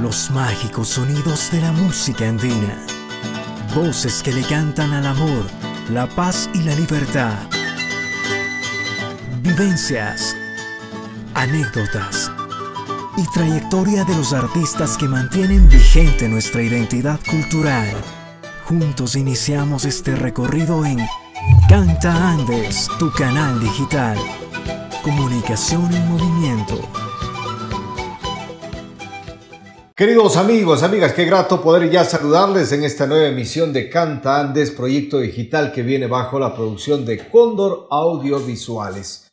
los mágicos sonidos de la música andina. Voces que le cantan al amor, la paz y la libertad. Vivencias, anécdotas y trayectoria de los artistas que mantienen vigente nuestra identidad cultural. Juntos iniciamos este recorrido en Canta Andes, tu canal digital. Comunicación en movimiento. Queridos amigos, amigas, qué grato poder ya saludarles en esta nueva emisión de Canta Andes, proyecto digital que viene bajo la producción de Cóndor Audiovisuales.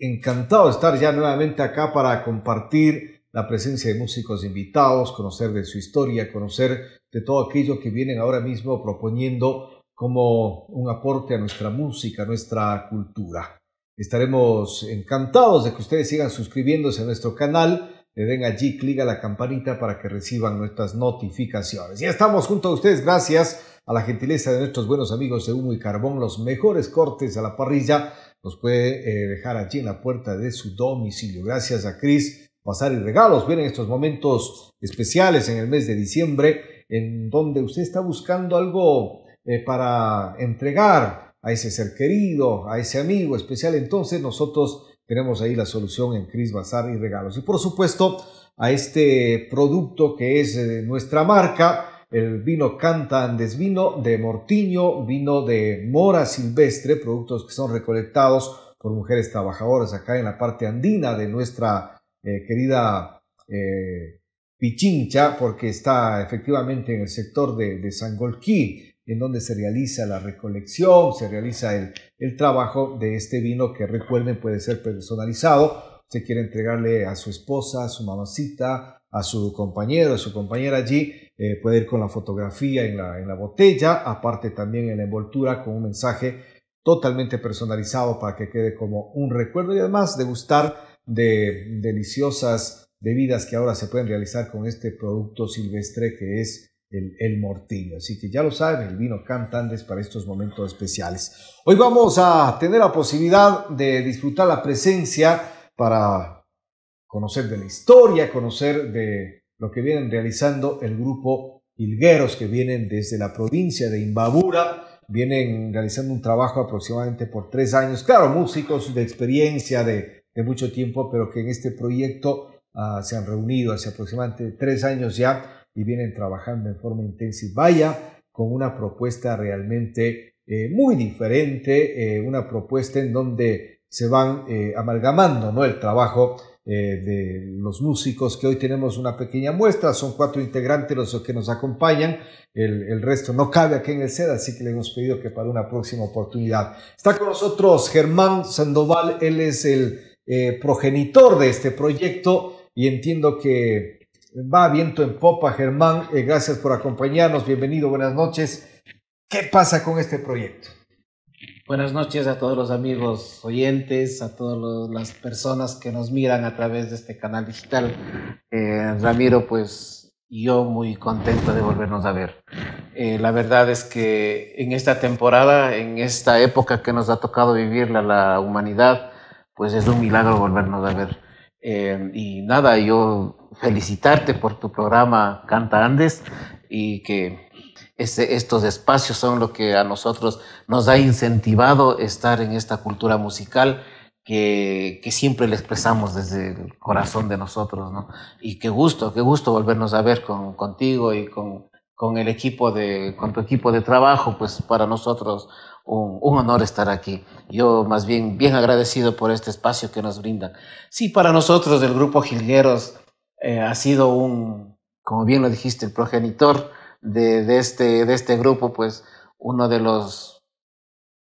Encantado de estar ya nuevamente acá para compartir la presencia de músicos invitados, conocer de su historia, conocer de todo aquello que vienen ahora mismo proponiendo como un aporte a nuestra música, a nuestra cultura. Estaremos encantados de que ustedes sigan suscribiéndose a nuestro canal le den allí clic a la campanita para que reciban nuestras notificaciones. Ya estamos junto a ustedes gracias a la gentileza de nuestros buenos amigos de Humo y Carbón. Los mejores cortes a la parrilla los puede eh, dejar allí en la puerta de su domicilio. Gracias a Cris Pasar y Regalos. Vienen estos momentos especiales en el mes de diciembre en donde usted está buscando algo eh, para entregar a ese ser querido, a ese amigo especial. Entonces nosotros tenemos ahí la solución en Cris Bazar y Regalos. Y por supuesto, a este producto que es de nuestra marca, el vino Canta Andes, vino de Mortiño, vino de Mora Silvestre, productos que son recolectados por mujeres trabajadoras acá en la parte andina de nuestra eh, querida eh, Pichincha, porque está efectivamente en el sector de, de Sangolquí en donde se realiza la recolección, se realiza el, el trabajo de este vino que recuerden puede ser personalizado. Usted quiere entregarle a su esposa, a su mamacita, a su compañero, a su compañera allí, eh, puede ir con la fotografía en la, en la botella, aparte también en la envoltura con un mensaje totalmente personalizado para que quede como un recuerdo y además degustar de deliciosas bebidas que ahora se pueden realizar con este producto silvestre que es el, mortillo. Así que ya lo saben, el vino Cantandes para estos momentos especiales. Hoy vamos a tener la posibilidad de disfrutar la presencia para conocer de la historia, conocer de lo que vienen realizando el grupo Hilgueros, que vienen desde la provincia de Imbabura, vienen realizando un trabajo aproximadamente por tres años. Claro, músicos de experiencia de, mucho tiempo, pero que en este proyecto uh, se han reunido hace aproximadamente tres años ya y vienen trabajando en forma intensa y vaya con una propuesta realmente eh, muy diferente, eh, una propuesta en donde se van eh, amalgamando ¿no? el trabajo de los músicos, que hoy tenemos una pequeña muestra, son cuatro integrantes los que nos acompañan, el, el resto no cabe aquí en el SED, así que le hemos pedido que para una próxima oportunidad. Está con nosotros Germán Sandoval, él es el progenitor de este proyecto y entiendo que Va viento en popa, Germán. Eh, gracias por acompañarnos. Bienvenido, buenas noches. ¿Qué pasa con este proyecto? Buenas noches a todos los amigos oyentes, a todas las personas que nos miran a través de este canal digital. Eh, Ramiro, pues yo muy contento de volvernos a ver. Eh, la verdad es que en esta temporada, en esta época que nos ha tocado vivir la, humanidad, pues es un milagro volvernos a ver. Eh, y nada, yo felicitarte por tu programa Canta Andes y que este, estos espacios son lo que a nosotros nos ha incentivado estar en esta cultura musical que, que, siempre le expresamos desde el corazón de nosotros, ¿no? Y qué gusto, qué gusto volvernos a ver con, contigo y con, con el equipo de, con tu equipo de trabajo, pues para nosotros un, un, honor estar aquí. Yo más bien bien agradecido por este espacio que nos brindan. Sí, para nosotros del grupo Gilgueros eh, ha sido un, como bien lo dijiste, el progenitor de, de, este, de este grupo, pues uno de los,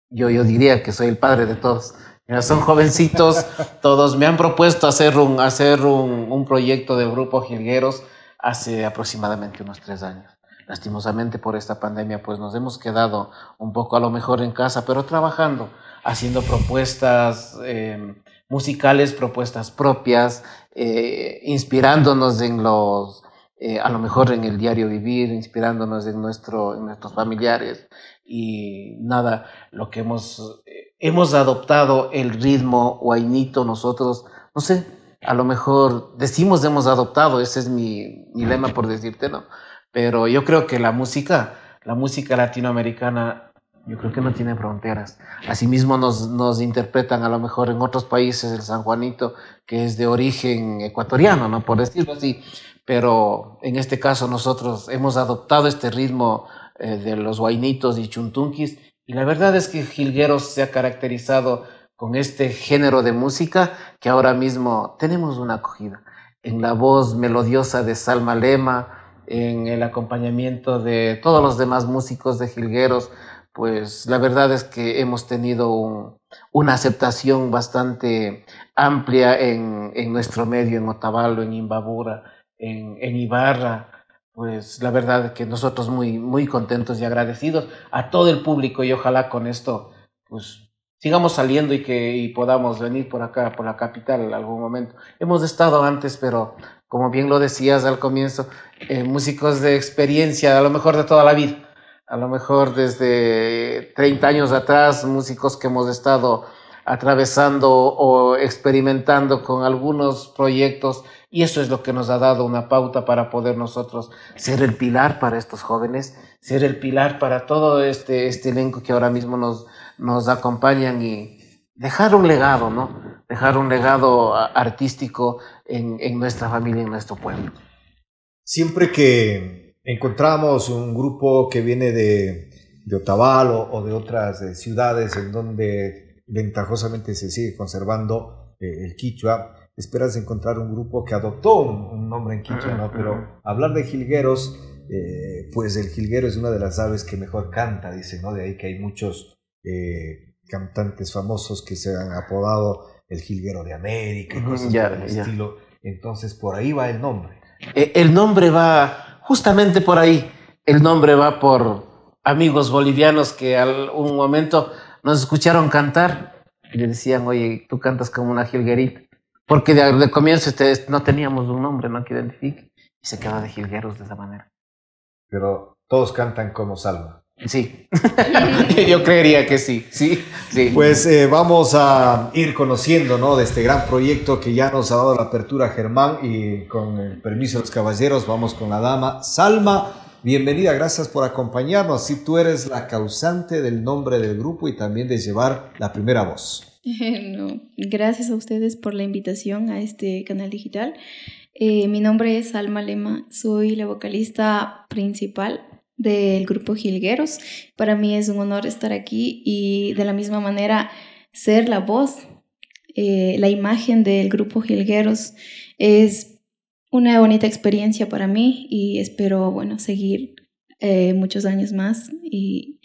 yo, yo diría que soy el padre de todos. Son jovencitos, todos me han propuesto hacer un, hacer un, un proyecto del grupo Gilgueros hace aproximadamente unos tres años lastimosamente por esta pandemia, pues nos hemos quedado un poco a lo mejor en casa, pero trabajando, haciendo propuestas eh, musicales, propuestas propias, eh, inspirándonos en los, eh, a lo mejor en el diario vivir, inspirándonos en, nuestro, en nuestros familiares y nada, lo que hemos, hemos adoptado el ritmo guainito nosotros, no sé, a lo mejor decimos hemos adoptado, ese es mi, mi lema por decirte, ¿no? Pero yo creo que la música, la música latinoamericana, yo creo que no tiene fronteras. Asimismo nos, nos interpretan a lo mejor en otros países el San Juanito, que es de origen ecuatoriano, ¿no? Por decirlo así. Pero en este caso nosotros hemos adoptado este ritmo eh, de los guainitos y chuntunquis y la verdad es que Gilgueros se ha caracterizado con este género de música que ahora mismo tenemos una acogida. En la voz melodiosa de Salma Lema, en el acompañamiento de todos los demás músicos de Gilgueros, pues la verdad es que hemos tenido una aceptación bastante amplia en, nuestro medio, en Otavalo, en Imbabura, en, Ibarra, pues la verdad que nosotros muy, muy contentos y agradecidos a todo el público y ojalá con esto, pues sigamos saliendo y que podamos venir por acá, por la capital en algún momento. Hemos estado antes, pero como bien lo decías al comienzo, eh, músicos de experiencia, a lo mejor de toda la vida, a lo mejor desde 30 años atrás, músicos que hemos estado atravesando o experimentando con algunos proyectos y eso es lo que nos ha dado una pauta para poder nosotros ser el pilar para estos jóvenes, ser el pilar para todo este, este elenco que ahora mismo nos, nos acompañan y dejar un legado, ¿no? Dejar un legado artístico en, en nuestra familia, en nuestro pueblo. Siempre que encontramos un grupo que viene de, de Otavalo o de otras eh, ciudades en donde ventajosamente se sigue conservando eh, el quichua, esperas encontrar un grupo que adoptó un, nombre en quichua, ¿no? Pero hablar de jilgueros, eh, pues el jilguero es una de las aves que mejor canta, dice, ¿no? De ahí que hay muchos cantantes famosos que se han apodado el jilguero de América y cosas estilo. Entonces, por ahí va el nombre. El nombre va justamente por ahí. El nombre va por amigos bolivianos que al un momento nos escucharon cantar y le decían, oye, tú cantas como una jilguerita. Porque de, comienzo ustedes no teníamos un nombre, ¿no? Que identifique. Y se quedó de jilgueros de esa manera. Pero todos cantan como Salma. Sí, yo creería que sí, sí, sí. Pues eh, vamos a ir conociendo, ¿no? De este gran proyecto que ya nos ha dado la apertura Germán y con el permiso de los caballeros vamos con la dama Salma. Bienvenida, gracias por acompañarnos. Si tú eres la causante del nombre del grupo y también de llevar la primera voz. No, gracias a ustedes por la invitación a este canal digital. Eh, mi nombre es Alma Lema, soy la vocalista principal del grupo Gilgueros. Para mí es un honor estar aquí y de la misma manera ser la voz, eh, la imagen del grupo Gilgueros. Es una bonita experiencia para mí y espero, bueno, seguir eh, muchos años más y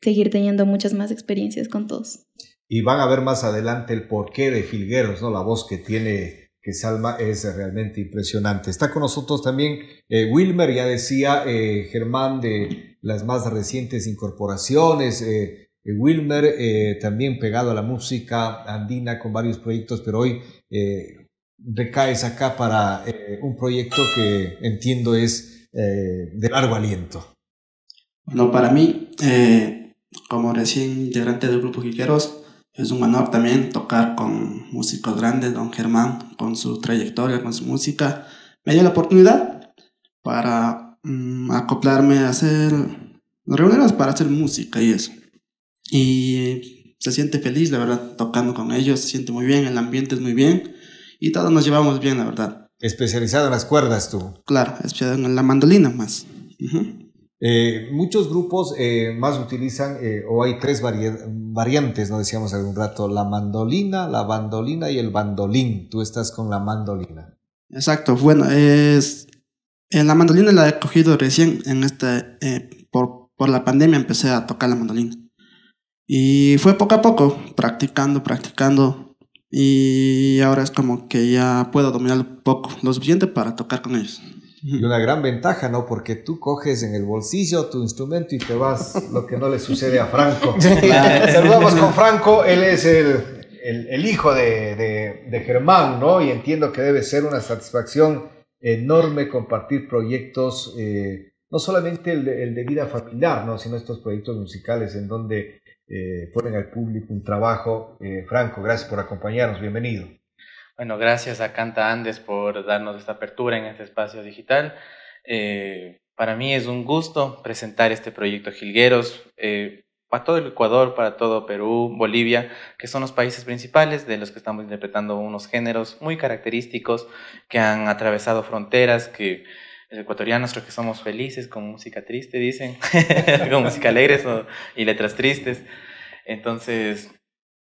seguir teniendo muchas más experiencias con todos y van a ver más adelante el porqué de Filgueros, ¿no? La voz que tiene que Salma es realmente impresionante. Está con nosotros también eh, Wilmer, ya decía eh, Germán de las más recientes incorporaciones. Eh, Wilmer también pegado a la música andina con varios proyectos, pero hoy recaes acá para un proyecto que entiendo es de largo aliento. Bueno, para mí, como recién integrante del grupo Quiqueros, es un honor también tocar con músicos grandes, don Germán, con su trayectoria, con su música. Me dio la oportunidad para mm, acoplarme a hacer reuniones para hacer música y eso. Y se siente feliz, la verdad, tocando con ellos, se siente muy bien, el ambiente es muy bien y todos nos llevamos bien, la verdad. Especializado en las cuerdas tú. Claro, especializado en la mandolina más. Eh, muchos grupos eh, más utilizan, eh, o hay tres variantes, ¿no? Decíamos hace un rato, la mandolina, la bandolina y el bandolín. Tú estás con la mandolina. Exacto, bueno, es, en la mandolina la he cogido recién, en este, por, por la pandemia empecé a tocar la mandolina. Y fue poco a poco, practicando, practicando. Y ahora es como que ya puedo dominar poco, lo suficiente para tocar con ellos. Y una gran ventaja, ¿no? Porque tú coges en el bolsillo tu instrumento y te vas, lo que no le sucede a Franco. Saludamos con Franco, él es el, el, hijo de, de, de, Germán, ¿no? Y entiendo que debe ser una satisfacción enorme compartir proyectos, eh, no solamente el de, el de, vida familiar, ¿no? Sino estos proyectos musicales en donde eh, ponen al público un trabajo. Eh, Franco, gracias por acompañarnos, bienvenido. Bueno, gracias a Canta Andes por darnos esta apertura en este espacio digital. Eh, para mí es un gusto presentar este proyecto Gilgueros eh, para todo el Ecuador, para todo Perú, Bolivia, que son los países principales de los que estamos interpretando unos géneros muy característicos que han atravesado fronteras, que los ecuatorianos creo que somos felices con música triste, dicen, con música alegre y letras tristes. Entonces,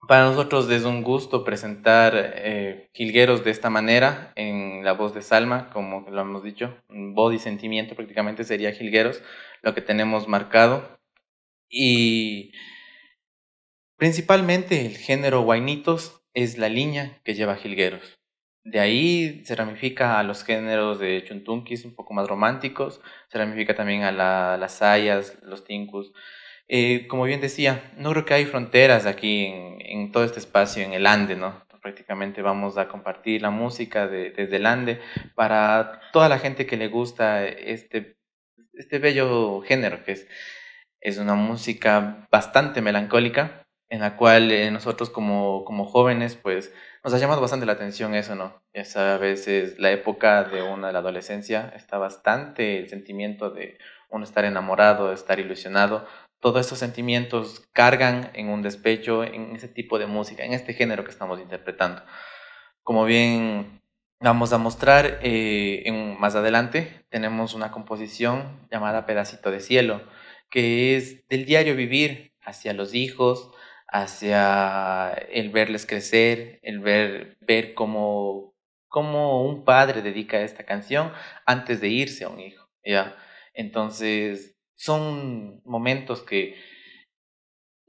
para nosotros es un gusto presentar eh, Jilgueros de esta manera, en la voz de Salma, como lo hemos dicho, voz y sentimiento prácticamente sería Jilgueros, lo que tenemos marcado. Y principalmente el género guainitos es la línea que lleva Jilgueros. De ahí se ramifica a los géneros de chuntunkis un poco más románticos, se ramifica también a las sayas, los tinkus. Eh, como bien decía, no creo que hay fronteras aquí en, todo este espacio, en el Ande, ¿no? Prácticamente vamos a compartir la música desde el Ande para toda la gente que le gusta este, este bello género, que es, es una música bastante melancólica, en la cual eh, nosotros como, como jóvenes, pues nos ha llamado bastante la atención eso, ¿no? Es a veces la época de una de la adolescencia, está bastante el sentimiento de uno estar enamorado, de estar ilusionado, todos estos sentimientos cargan en un despecho, en ese tipo de música, en este género que estamos interpretando. Como bien vamos a mostrar eh, en, más adelante, tenemos una composición llamada Pedacito de Cielo, que es del diario vivir hacia los hijos, hacia el verles crecer, el ver, ver cómo, cómo un padre dedica esta canción antes de irse a un hijo. ¿ya? Entonces, son momentos que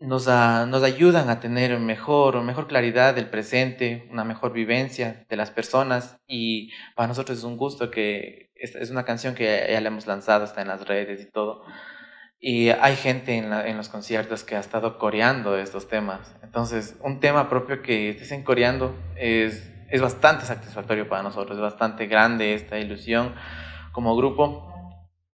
nos, nos ayudan a tener mejor, mejor claridad del presente, una mejor vivencia de las personas y para nosotros es un gusto que es, una canción que ya la hemos lanzado, está en las redes y todo. Y hay gente en, en los conciertos que ha estado coreando estos temas. Entonces, un tema propio que estén coreando es, es bastante satisfactorio para nosotros, es bastante grande esta ilusión como grupo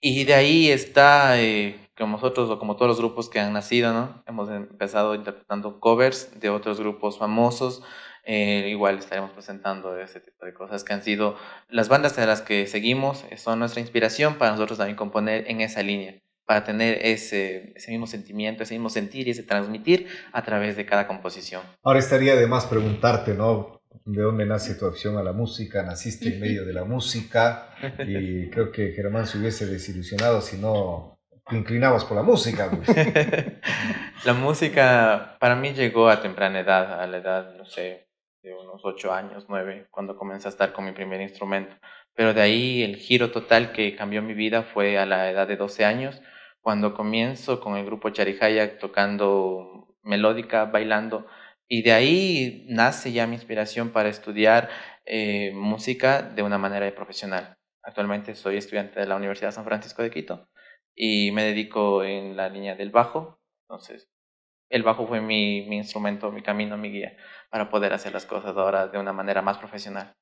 y de ahí está, eh, como nosotros o como todos los grupos que han nacido, ¿no? Hemos empezado interpretando covers de otros grupos famosos. Eh, igual estaremos presentando ese tipo de cosas que han sido las bandas de las que seguimos, eh, son nuestra inspiración para nosotros también componer en esa línea, para tener ese, ese mismo sentimiento, ese mismo sentir y ese transmitir a través de cada composición. Ahora estaría de más preguntarte, ¿no? De dónde nace tu opción a la música, naciste en medio de la música y creo que Germán se hubiese desilusionado si no te inclinabas por la música. la música para mí llegó a temprana edad, a la edad, no sé, de unos ocho años, nueve, cuando comencé a estar con mi primer instrumento. Pero de ahí el giro total que cambió mi vida fue a la edad de 12 años, cuando comienzo con el grupo Charijaya tocando melódica, bailando y de ahí nace ya mi inspiración para estudiar eh, música de una manera profesional. Actualmente soy estudiante de la Universidad de San Francisco de Quito y me dedico en la línea del bajo. Entonces, el bajo fue mi, mi instrumento, mi camino, mi guía para poder hacer las cosas ahora de una manera más profesional.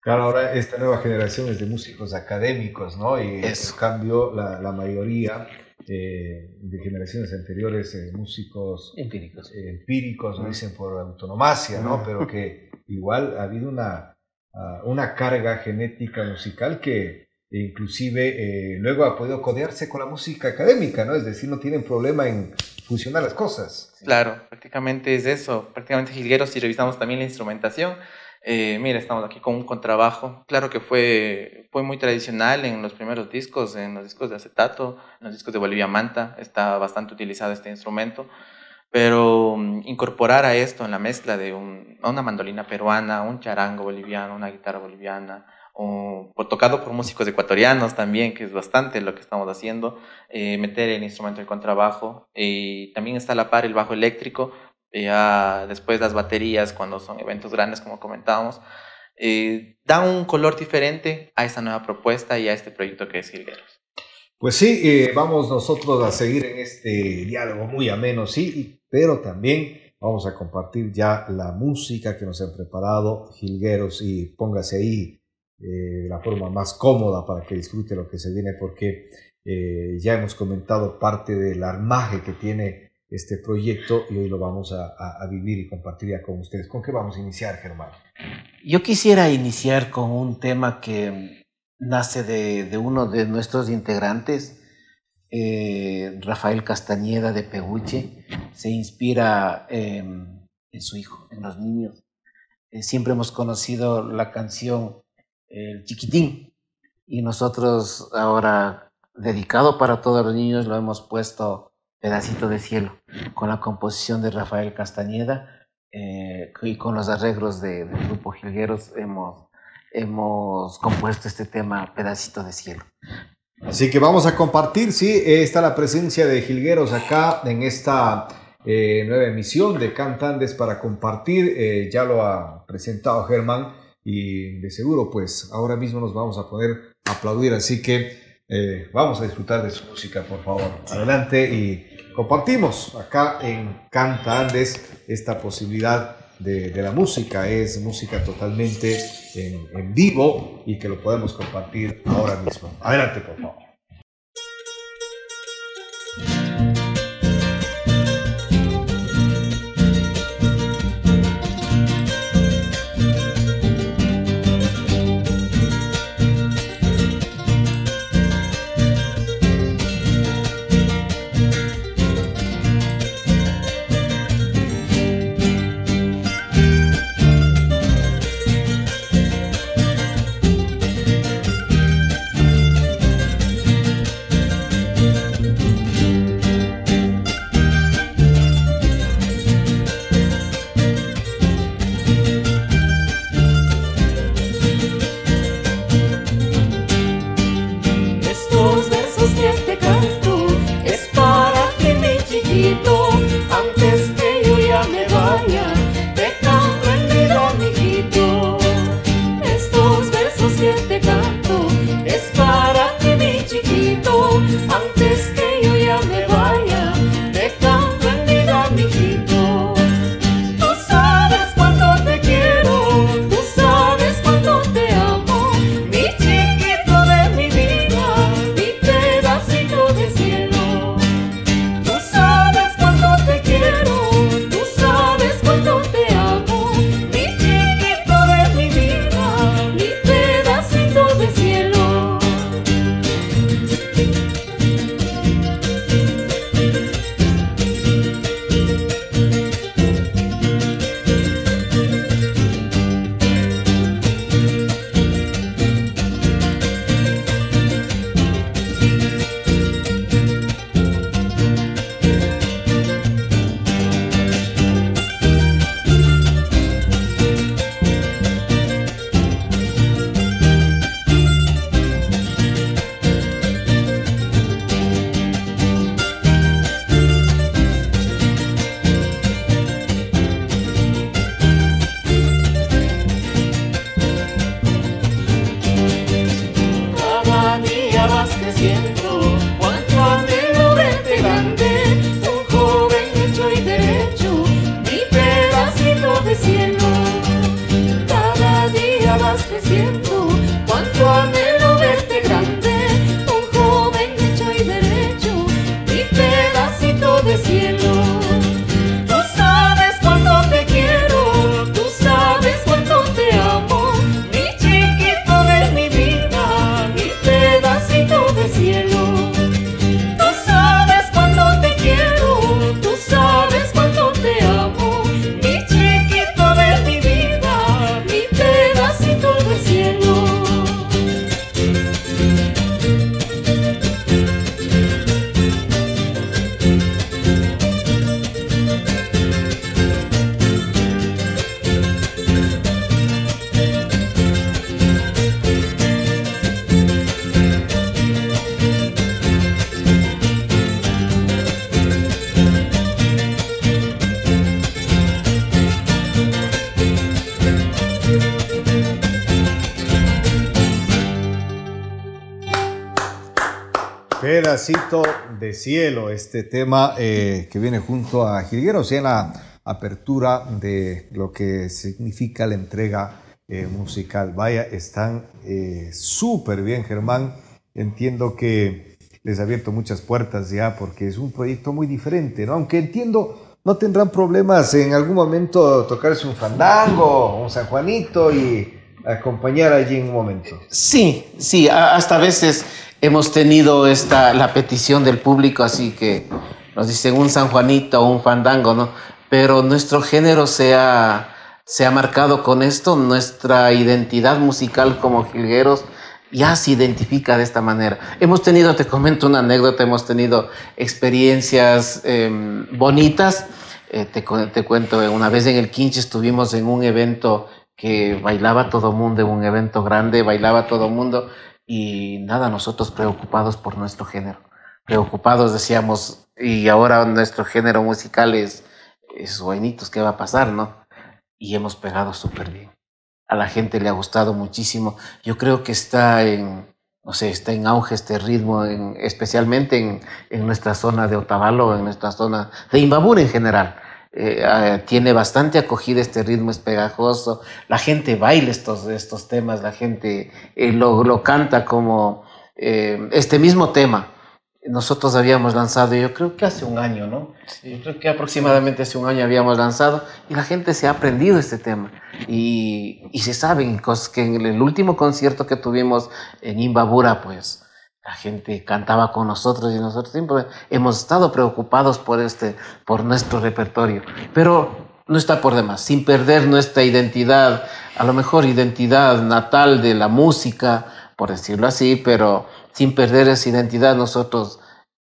Claro, ahora esta nueva generación es de músicos académicos, ¿no? Y en cambio, la, la mayoría eh, de generaciones anteriores, eh, músicos empíricos, eh, empíricos lo dicen por autonomacia, ¿no? Pero que igual ha habido una, ah, una carga genética musical que inclusive luego ha podido codearse con la música académica, ¿no? Es decir, no tienen problema en fusionar las cosas. Claro, prácticamente es eso. Prácticamente Gilgueros, si revisamos también la instrumentación, eh, mira, estamos aquí con un contrabajo. Claro que fue, fue muy tradicional en los primeros discos, en los discos de acetato, en los discos de Bolivia Manta, está bastante utilizado este instrumento. Pero mm, incorporar a esto en la mezcla de una mandolina peruana, un charango boliviano, una guitarra boliviana, o, tocado por músicos ecuatorianos también, que es bastante lo que estamos haciendo, eh, meter el instrumento de contrabajo. Y también está a la par el bajo eléctrico, ya después las baterías cuando son eventos grandes como comentábamos, eh, dan un color diferente a esta nueva propuesta y a este proyecto que es Gilgueros. Pues sí, eh, vamos nosotros a seguir en este diálogo muy ameno, sí, pero también vamos a compartir ya la música que nos han preparado Gilgueros y póngase ahí eh, la forma más cómoda para que disfrute lo que se viene porque ya hemos comentado parte del armaje que tiene este proyecto y hoy lo vamos a, vivir y compartir ya con ustedes. ¿Con qué vamos a iniciar, Germán? Yo quisiera iniciar con un tema que nace de, de uno de nuestros integrantes, eh, Rafael Castañeda de Peguche, se inspira en su hijo, en los niños. Eh, siempre hemos conocido la canción El Chiquitín y nosotros ahora, dedicado para todos los niños, lo hemos puesto Pedacito de Cielo, con la composición de Rafael Castañeda eh, y con los arreglos del grupo Gilgueros hemos, hemos compuesto este tema Pedacito de Cielo. Así que vamos a compartir, sí, está la presencia de Gilgueros acá en esta eh, nueva emisión de Cantandes para compartir. Eh, ya lo ha presentado Germán y de seguro pues ahora mismo nos vamos a poder aplaudir. Así que vamos a disfrutar de su música, por favor. Adelante y compartimos acá en Canta Andes esta posibilidad de, de la música. Es música totalmente en, en vivo y que lo podemos compartir ahora mismo. Adelante, por favor. Pedacito de cielo, este tema eh, que viene junto a Gilgueros en la apertura de lo que significa la entrega eh, musical. Vaya, están eh, súper bien, Germán. Entiendo que les ha abierto muchas puertas ya porque es un proyecto muy diferente, ¿no? Aunque entiendo, no tendrán problemas en algún momento tocarse un fandango, un San Juanito y acompañar allí en un momento. Sí, sí, hasta a veces hemos tenido esta, la petición del público, así que nos dicen un San Juanito o un fandango, ¿no? Pero nuestro género se ha, se ha marcado con esto, nuestra identidad musical como jilgueros ya se identifica de esta manera. Hemos tenido, te comento una anécdota, hemos tenido experiencias em, bonitas. Eh, te, te, cuento, una vez en el Quinche estuvimos en un evento que bailaba todo mundo, en un evento grande, bailaba todo mundo y nada, nosotros preocupados por nuestro género. Preocupados decíamos, y ahora nuestro género musical es, es buenitos, ¿qué va a pasar, no? Y hemos pegado súper bien a la gente le ha gustado muchísimo. Yo creo que está en, no sé, está en auge este ritmo, en, especialmente en, en, nuestra zona de Otavalo, en nuestra zona de Imbabur en general. Eh, ah, tiene bastante acogida este ritmo, es pegajoso. La gente baila estos, estos temas, la gente eh, lo, lo, canta como eh, este mismo tema nosotros habíamos lanzado, yo creo que hace un año, ¿no? Yo creo que aproximadamente hace un año habíamos lanzado y la gente se ha aprendido este tema. Y, y se sabe que en el último concierto que tuvimos en Imbabura, pues la gente cantaba con nosotros y nosotros siempre hemos estado preocupados por, este, por nuestro repertorio. Pero no está por demás, sin perder nuestra identidad, a lo mejor identidad natal de la música, por decirlo así, pero sin perder esa identidad, nosotros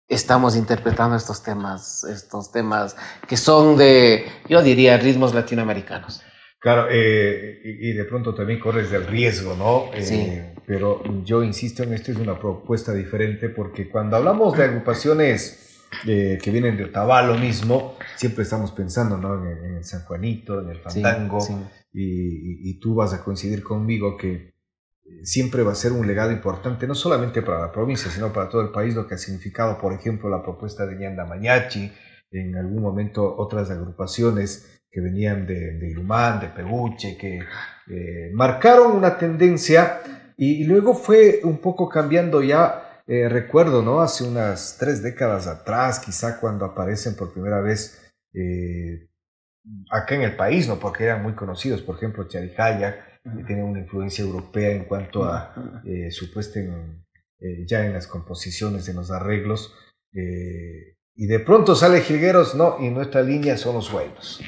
estamos interpretando estos temas, estos temas que son de, yo diría, ritmos latinoamericanos. Claro, eh, y, de pronto también corres del riesgo, ¿no? Eh, sí. Pero yo insisto en esto, es una propuesta diferente porque cuando hablamos de agrupaciones eh, que vienen de Otavalo mismo, siempre estamos pensando, ¿no? En, el San Juanito, en el Fandango, sí, sí. Y, y, tú vas a coincidir conmigo que siempre va a ser un legado importante, no solamente para la provincia, sino para todo el país, lo que ha significado, por ejemplo, la propuesta de Ñanda Mañachi, en algún momento otras agrupaciones que venían de, de Irumán, de Peguche, que eh, marcaron una tendencia y, y, luego fue un poco cambiando ya, eh, recuerdo, ¿no? Hace unas tres décadas atrás, quizá cuando aparecen por primera vez eh, acá en el país, ¿no? Porque eran muy conocidos, por ejemplo, Charijaya, que tiene una influencia europea en cuanto a eh, supuesta eh, ya en las composiciones, en los arreglos. Eh, y de pronto sale Jilgueros, no, y nuestra línea son los buenos.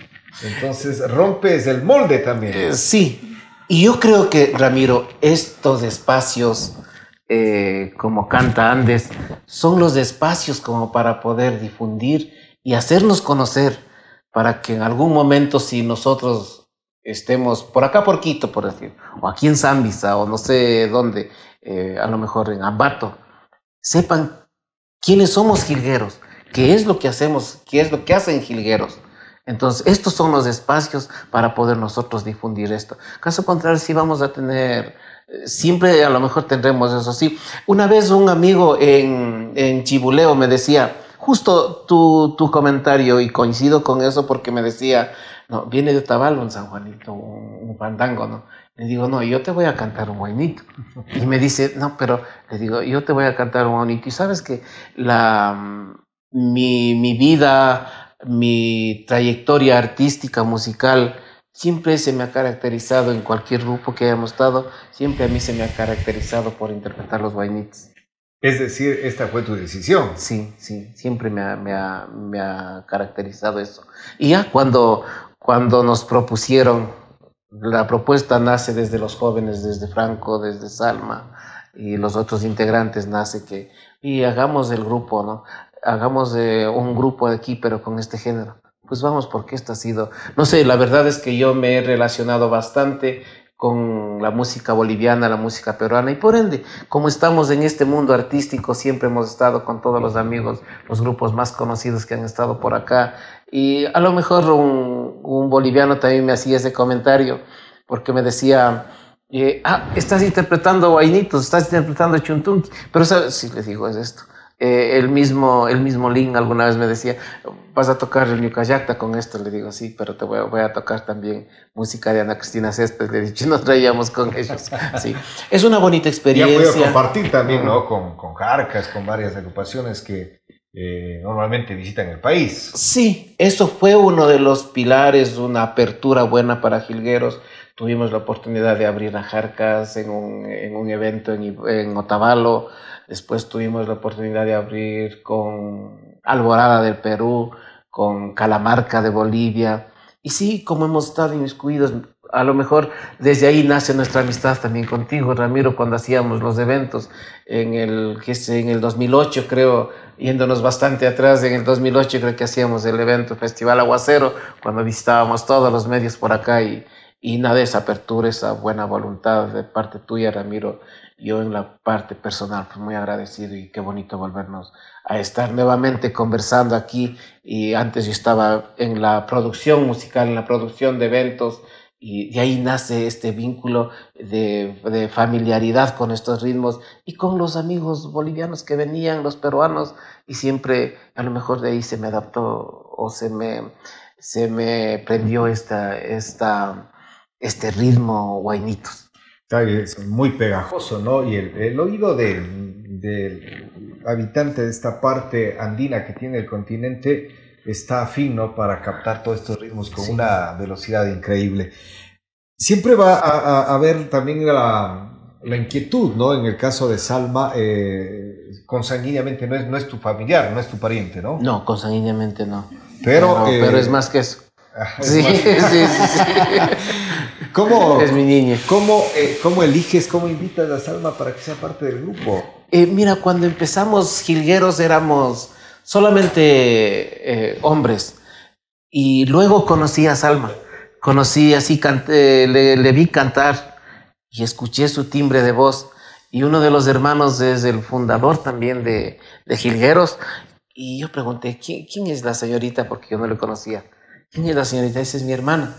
Entonces rompes el molde también. Sí, y yo creo que, Ramiro, estos espacios, eh, como Canta Andes, son los espacios como para poder difundir y hacernos conocer, para que en algún momento, si nosotros estemos por acá por Quito, por decir, o aquí en Zambisa, o no sé dónde, eh, a lo mejor en Ambato, sepan quiénes somos jilgueros, qué es lo que hacemos, qué es lo que hacen jilgueros. Entonces, estos son los espacios para poder nosotros difundir esto. Caso contrario, sí vamos a tener, siempre a lo mejor tendremos eso así. Una vez un amigo en, en Chibuleo me decía, justo tu, tu comentario, y coincido con eso porque me decía, no, viene de Tabalo, San Juanito, un, un ¿no? Le digo, no, yo te voy a cantar un buenito. Y me dice, no, pero le digo, yo te voy a cantar un bonito. Y sabes que la, mi, mi vida, mi trayectoria artística, musical, siempre se me ha caracterizado en cualquier grupo que hayamos estado, siempre a mí se me ha caracterizado por interpretar los vainitos. Es decir, esta fue tu decisión. Sí, sí, siempre me ha, me ha, me ha caracterizado eso. Y ya cuando, cuando nos propusieron, la propuesta nace desde los jóvenes, desde Franco, desde Salma y los otros integrantes nace que, y hagamos el grupo, ¿no? Hagamos eh, un grupo de aquí, pero con este género. Pues vamos, porque esto ha sido, no sé, la verdad es que yo me he relacionado bastante con la música boliviana, la música peruana y por ende, como estamos en este mundo artístico, siempre hemos estado con todos los amigos, los grupos más conocidos que han estado por acá y a lo mejor un, boliviano también me hacía ese comentario porque me decía, eh, ah, estás interpretando Guainitos, estás interpretando Chuntunqui, pero ¿sabes? sí les digo, es esto. Eh, el mismo el mismo Lin alguna vez me decía, vas a tocar el Ñucayacta con esto, le digo, sí, pero te voy a, voy a tocar también música de Ana Cristina Céspedes, le he dicho, nos traíamos con ellos, sí. Es una bonita experiencia. Ya podido compartir también, ¿no? Con, con Carcas, con varias agrupaciones que eh, normalmente visitan el país. Sí, eso fue uno de los pilares, una apertura buena para Gilgueros. Tuvimos la oportunidad de abrir a Jarcas en un, en un evento en, en Otavalo, después tuvimos la oportunidad de abrir con Alborada del Perú, con Calamarca de Bolivia. Y sí, como hemos estado inmiscuidos, a lo mejor desde ahí nace nuestra amistad también contigo, Ramiro, cuando hacíamos los eventos en el, en el 2008, creo, yéndonos bastante atrás, en el 2008 creo que hacíamos el evento Festival Aguacero, cuando visitábamos todos los medios por acá y, y nada de esa apertura, esa buena voluntad de parte tuya, Ramiro, yo en la parte personal, pues muy agradecido y qué bonito volvernos a estar nuevamente conversando aquí. Y antes yo estaba en la producción musical, en la producción de eventos, y de ahí nace este vínculo de, de, familiaridad con estos ritmos y con los amigos bolivianos que venían, los peruanos, y siempre a lo mejor de ahí se me adaptó o se me, se me prendió esta, esta, este ritmo guainitos. Es muy pegajoso, ¿no? Y el, el oído del, del habitante de esta parte andina que tiene el continente está fino para captar todos estos ritmos con una velocidad increíble. Siempre va a, haber también la, la, inquietud, ¿no? En el caso de Salma, eh, consanguíneamente no es, no es tu familiar, no es tu pariente, ¿no? No, consanguíneamente no. Pero, pero, eh, es más que eso. Sí, sí, sí, sí, ¿Cómo, es mi niña. ¿cómo, eh, ¿Cómo eliges, cómo invitas a Salma para que sea parte del grupo? Eh, mira, cuando empezamos Gilgueros éramos solamente eh, hombres. Y luego conocí a Salma. Conocí así, canté, le, le, vi cantar y escuché su timbre de voz. Y uno de los hermanos es el fundador también de, de Gilgueros. Y yo pregunté, ¿quién, ¿quién, es la señorita? Porque yo no le conocía. ¿Quién es la señorita? Esa es mi hermana.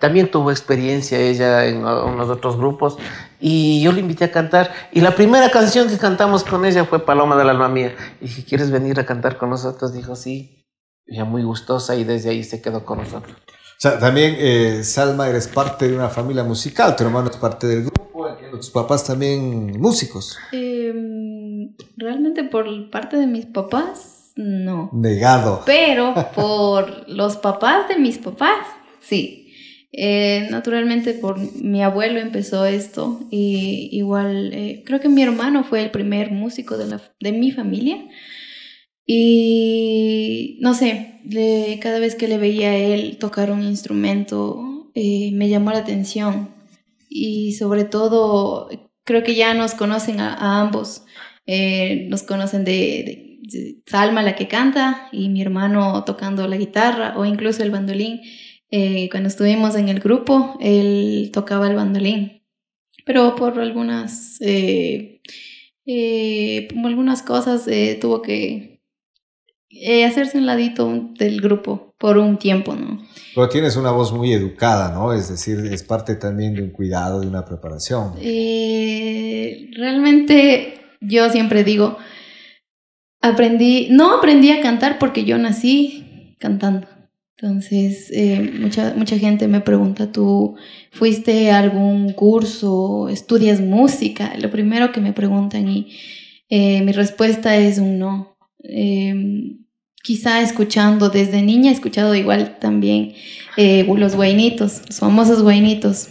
También tuvo experiencia ella en unos otros grupos y yo le invité a cantar. Y la primera canción que cantamos con ella fue Paloma del Alma Mía. Y dije, ¿quieres venir a cantar con nosotros? Dijo, sí. Ella muy gustosa y desde ahí se quedó con nosotros. O sea, también, eh, Salma, eres parte de una familia musical. Tu hermano es parte del grupo. Tus papás también músicos. Eh, realmente por parte de mis papás, no. Negado. Pero por los papás de mis papás, sí. Eh, naturalmente por mi abuelo empezó esto y igual eh, creo que mi hermano fue el primer músico de, la, de mi familia y no sé, cada vez que le veía a él tocar un instrumento eh, me llamó la atención y sobre todo creo que ya nos conocen a, a ambos, eh, nos conocen de Salma la que canta y mi hermano tocando la guitarra o incluso el bandolín. Eh, cuando estuvimos en el grupo, él tocaba el bandolín, pero por algunas, eh, eh, por algunas cosas tuvo que hacerse un ladito del grupo por un tiempo, ¿no? Pero tienes una voz muy educada, ¿no? Es decir, es parte también de un cuidado, de una preparación. realmente yo siempre digo, aprendí, no aprendí a cantar porque yo nací cantando. Entonces, eh, mucha, mucha gente me pregunta, ¿tú fuiste a algún curso, estudias música? Lo primero que me preguntan y eh, mi respuesta es un no. Eh, quizá escuchando, desde niña he escuchado igual también eh, los guainitos, los famosos guainitos.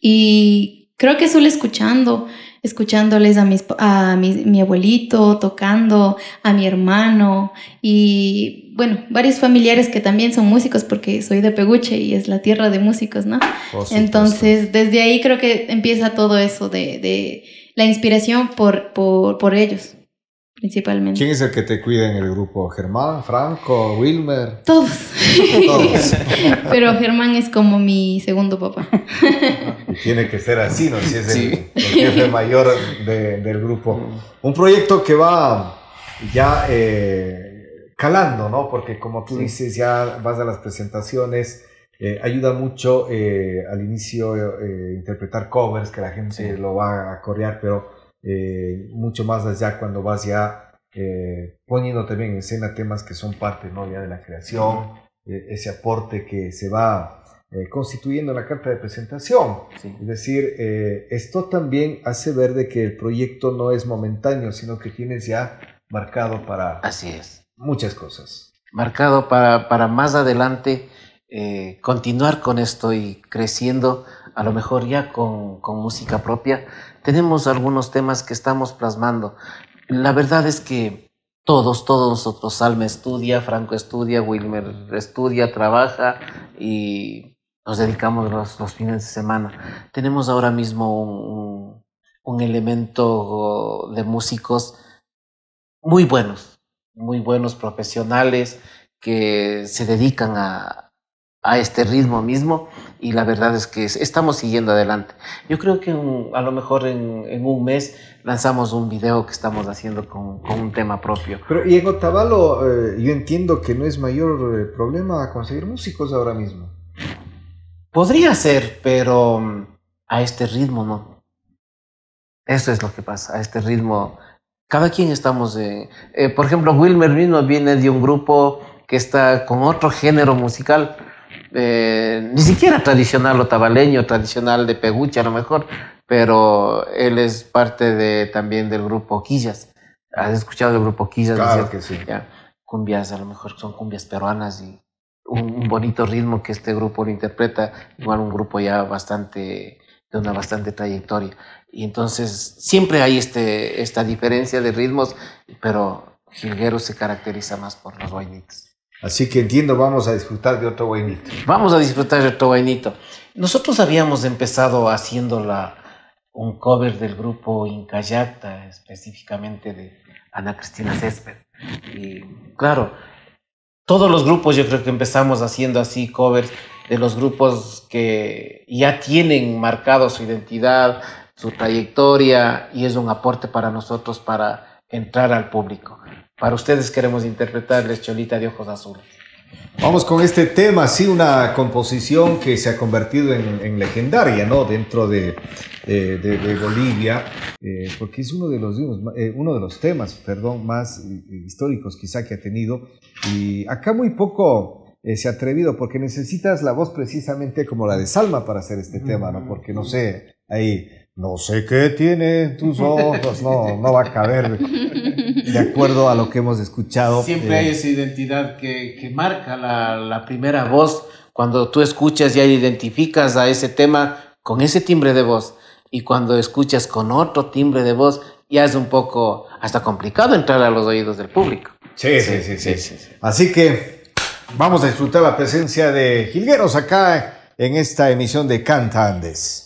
Y creo que solo escuchando, escuchándoles a, mis, a mi, mi abuelito, tocando, a mi hermano y bueno, varios familiares que también son músicos porque soy de Peguche y es la tierra de músicos, ¿no? Oh, Entonces, desde ahí creo que empieza todo eso de, de la inspiración por, por, por, ellos, principalmente. ¿Quién es el que te cuida en el grupo? ¿Germán, Franco, Wilmer? Todos. Todos. Pero Germán es como mi segundo papá. y tiene que ser así, ¿no? Si es el, sí. el jefe mayor de, del grupo. Un proyecto que va ya... Eh, calando, ¿no? Porque como tú dices, ya vas a las presentaciones, eh, ayuda mucho eh, al inicio eh, interpretar covers, que la gente sí. lo va a corear, pero eh, mucho más allá cuando vas ya eh, poniendo también en escena temas que son parte ¿no? ya de la creación, eh, ese aporte que se va eh, constituyendo en la carta de presentación. Es decir, esto también hace ver de que el proyecto no es momentáneo, sino que tienes ya marcado para Así es. muchas cosas. Marcado para, para más adelante continuar con esto y creciendo, a lo mejor ya con, con música propia. Tenemos algunos temas que estamos plasmando la verdad es que todos, todos nosotros, Salma estudia, Franco estudia, Wilmer estudia, trabaja y nos dedicamos los, fines de semana. Tenemos ahora mismo un, elemento de músicos muy buenos, muy buenos profesionales que se dedican a, a este ritmo mismo y la verdad es que estamos siguiendo adelante. Yo creo que a lo mejor en, un mes lanzamos un video que estamos haciendo con, un tema propio. Pero y en Otavalo eh, yo entiendo que no es mayor eh, problema conseguir músicos ahora mismo. Podría ser, pero mm, a este ritmo no. Eso es lo que pasa, a este ritmo. Cada quien estamos... Eh, por ejemplo, Wilmer mismo viene de un grupo que está con otro género musical eh, ni siquiera tradicional o tabaleño, tradicional de Pegucha a lo mejor, pero él es parte de, también del grupo Quillas. ¿Has escuchado el grupo Quillas? Claro que sí. cumbias, a lo mejor son cumbias peruanas y un, bonito ritmo que este grupo lo interpreta, igual un grupo ya bastante, de una bastante trayectoria. Y entonces siempre hay este, esta diferencia de ritmos, pero Gilguero se caracteriza más por los guaynitos. Así que entiendo, vamos a disfrutar de otro guainito. Vamos a disfrutar de otro guainito. Nosotros habíamos empezado haciendo la, un cover del grupo Incayacta, específicamente de Ana Cristina Césped. Y claro, todos los grupos yo creo que empezamos haciendo así covers de los grupos que ya tienen marcado su identidad, su trayectoria y es un aporte para nosotros para entrar al público. Para ustedes queremos interpretarles Cholita de Ojos Azules. Vamos con este tema, sí, una composición que se ha convertido en, legendaria, ¿no? Dentro de, de, Bolivia, eh, porque es uno de los, eh, uno de los temas, perdón, más eh, históricos quizá que ha tenido. Y acá muy poco se ha atrevido, porque necesitas la voz precisamente como la de Salma para hacer este tema, ¿no? Porque no sé, ahí no sé qué tiene tus ojos, no, no va a caber de acuerdo a lo que hemos escuchado. Siempre hay eh, esa identidad que, que marca la, la, primera voz. Cuando tú escuchas ya identificas a ese tema con ese timbre de voz y cuando escuchas con otro timbre de voz ya es un poco hasta complicado entrar a los oídos del público. Sí, sí, sí, sí. sí, sí. Así que vamos a disfrutar la presencia de Gilgueros acá en esta emisión de Canta Andes.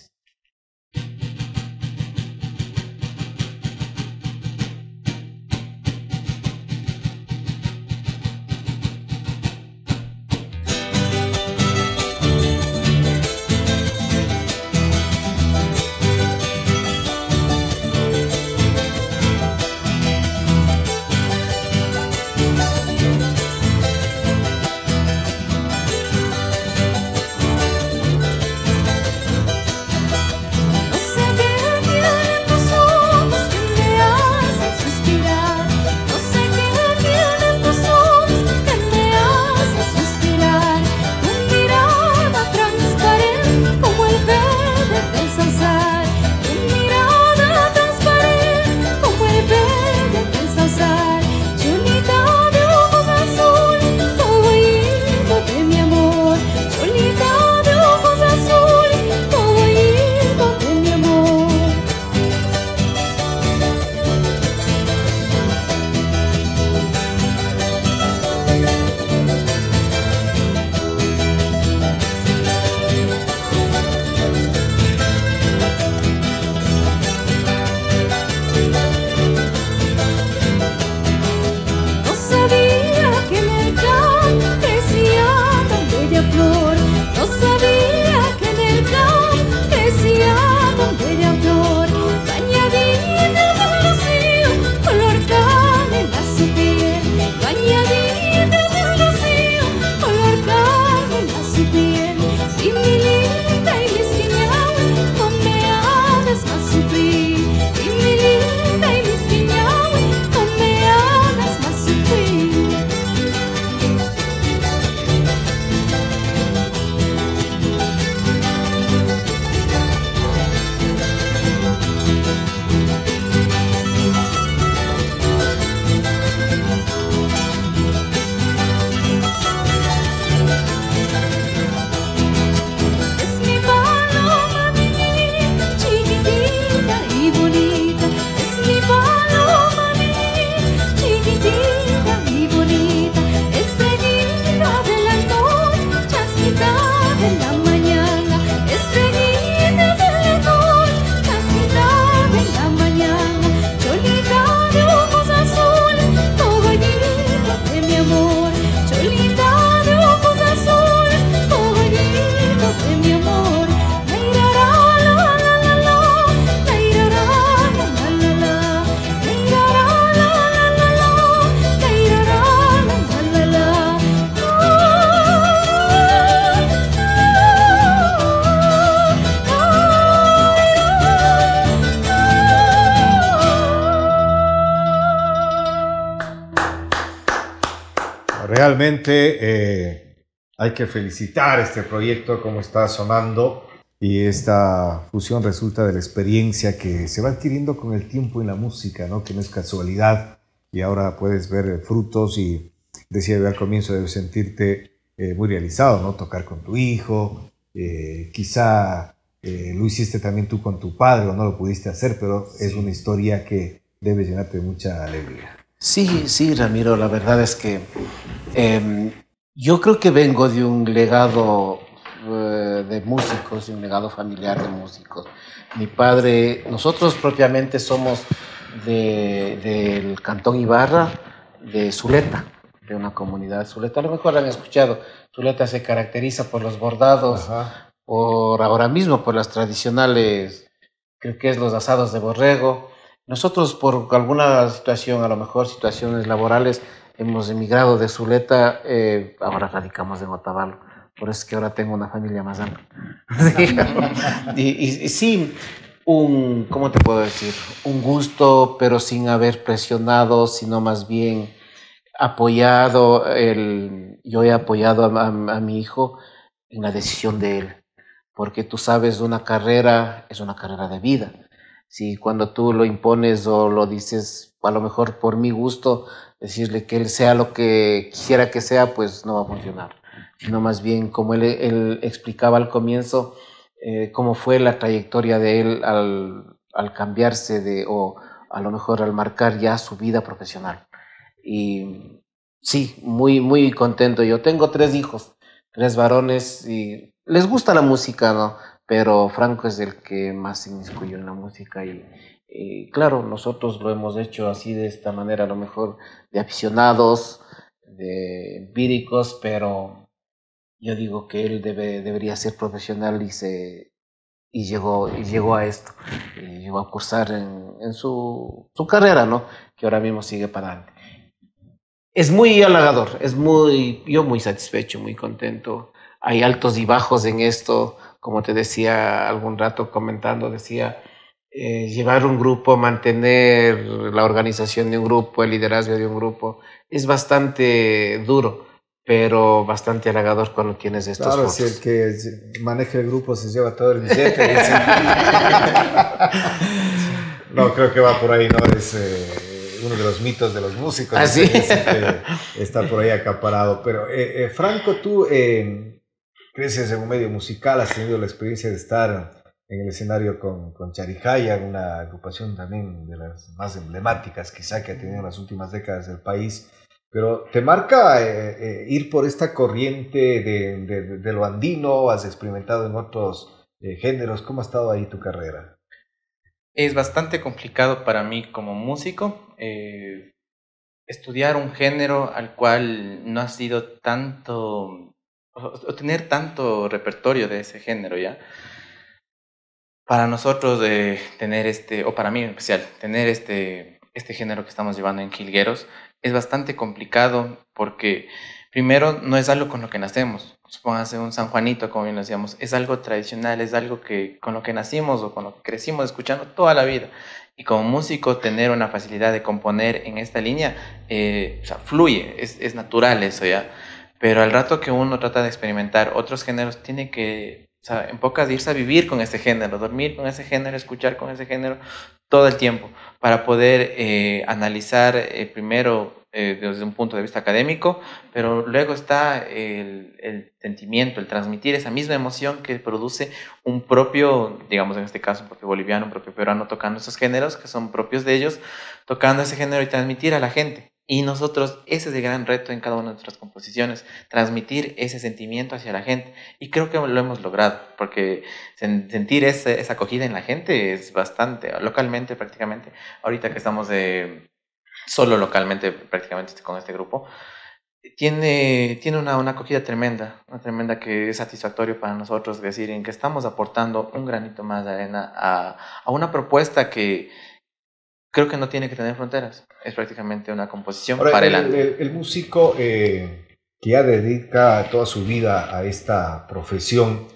Realmente eh, hay que felicitar este proyecto, como está sonando. Y esta fusión resulta de la experiencia que se va adquiriendo con el tiempo en la música, ¿no? que no es casualidad. Y ahora puedes ver frutos y decía yo al comienzo, debes sentirte eh, muy realizado, ¿no? Tocar con tu hijo, eh, quizá eh, lo hiciste también tú con tu padre o no lo pudiste hacer, pero es una historia que debe llenarte de mucha alegría. Sí, sí, Ramiro, la verdad es que em, yo creo que vengo de un legado de músicos, de un legado familiar de músicos. Mi padre, nosotros propiamente somos del Cantón Ibarra, de Zuleta de una comunidad Zuleta. A lo mejor han escuchado, Zuleta se caracteriza por los bordados, por ahora mismo por las tradicionales, creo que es los asados de borrego. Nosotros por alguna situación, a lo mejor situaciones laborales, hemos emigrado de Zuleta, eh, ahora radicamos en Otavalo. Por eso es que ahora tengo una familia más amplia. y, y sí, un, ¿cómo te puedo decir? Un gusto, pero sin haber presionado, sino más bien apoyado, el, yo he apoyado a, mi hijo en la decisión de él, porque tú sabes, una carrera es una carrera de vida. Si cuando tú lo impones o lo dices, a lo mejor por mi gusto, decirle que él sea lo que quisiera que sea, pues no va a funcionar. Sino más bien, como él, explicaba al comienzo, eh, cómo fue la trayectoria de él al, al cambiarse de, o a lo mejor al marcar ya su vida profesional. Y sí, muy, muy contento. Yo tengo tres hijos, tres varones y les gusta la música, ¿no? Pero Franco es el que más se inmiscuyó en la música y, claro, nosotros lo hemos hecho así de esta manera, a lo mejor de aficionados, de empíricos, pero yo digo que él debe, debería ser profesional y se y llegó y llegó a esto y llegó a cursar en, en su, su carrera no que ahora mismo sigue para adelante es muy halagador, es muy, yo muy satisfecho, muy contento. Hay altos y bajos en esto, como te decía algún rato comentando, decía, eh, llevar un grupo, mantener la organización de un grupo, el liderazgo de un grupo, es bastante duro, pero bastante halagador cuando tienes estos Claro, si el que maneja el grupo se lleva todo el billete. no, creo que va por ahí, ¿no? Es, eh, uno de los mitos de los músicos. Así. ¿Ah, está por ahí acaparado. Pero, eh, eh, Franco, tú eh, creces en un medio musical, has tenido la experiencia de estar en el escenario con, con una agrupación también de las más emblemáticas quizá que ha tenido en las últimas décadas del país. Pero te marca ir por esta corriente de, de, lo andino, has experimentado en otros géneros. ¿Cómo ha estado ahí tu carrera? Es bastante complicado para mí como músico eh, estudiar un género al cual no ha sido tanto, o, tener tanto repertorio de ese género, ¿ya? Para nosotros de tener este, o para mí en especial, tener este, este género que estamos llevando en Jilgueros es bastante complicado porque primero no es algo con lo que nacemos. Supóngase un San Juanito, como bien decíamos, es algo tradicional, es algo que con lo que nacimos o con lo que crecimos escuchando toda la vida. Y como músico, tener una facilidad de componer en esta línea, eh, o sea, fluye, es, es natural eso ya. Pero al rato que uno trata de experimentar otros géneros, tiene que, o sea, en pocas irse a vivir con este género, dormir con ese género, escuchar con ese género todo el tiempo, para poder eh, analizar eh, primero eh, desde un punto de vista académico, pero luego está el, el, sentimiento, el transmitir esa misma emoción que produce un propio, digamos en este caso un propio boliviano, un propio peruano tocando esos géneros que son propios de ellos, tocando ese género y transmitir a la gente. Y nosotros, ese es el gran reto en cada una de nuestras composiciones, transmitir ese sentimiento hacia la gente. Y creo que lo hemos logrado, porque sentir esa acogida en la gente es bastante, localmente prácticamente, ahorita que estamos solo localmente prácticamente con este grupo, tiene, tiene una, una acogida tremenda, una tremenda que es satisfactorio para nosotros decir en que estamos aportando un granito más de arena a, a una propuesta que creo que no tiene que tener fronteras, es prácticamente una composición para el, el, el, músico eh, que ya dedica toda su vida a esta profesión,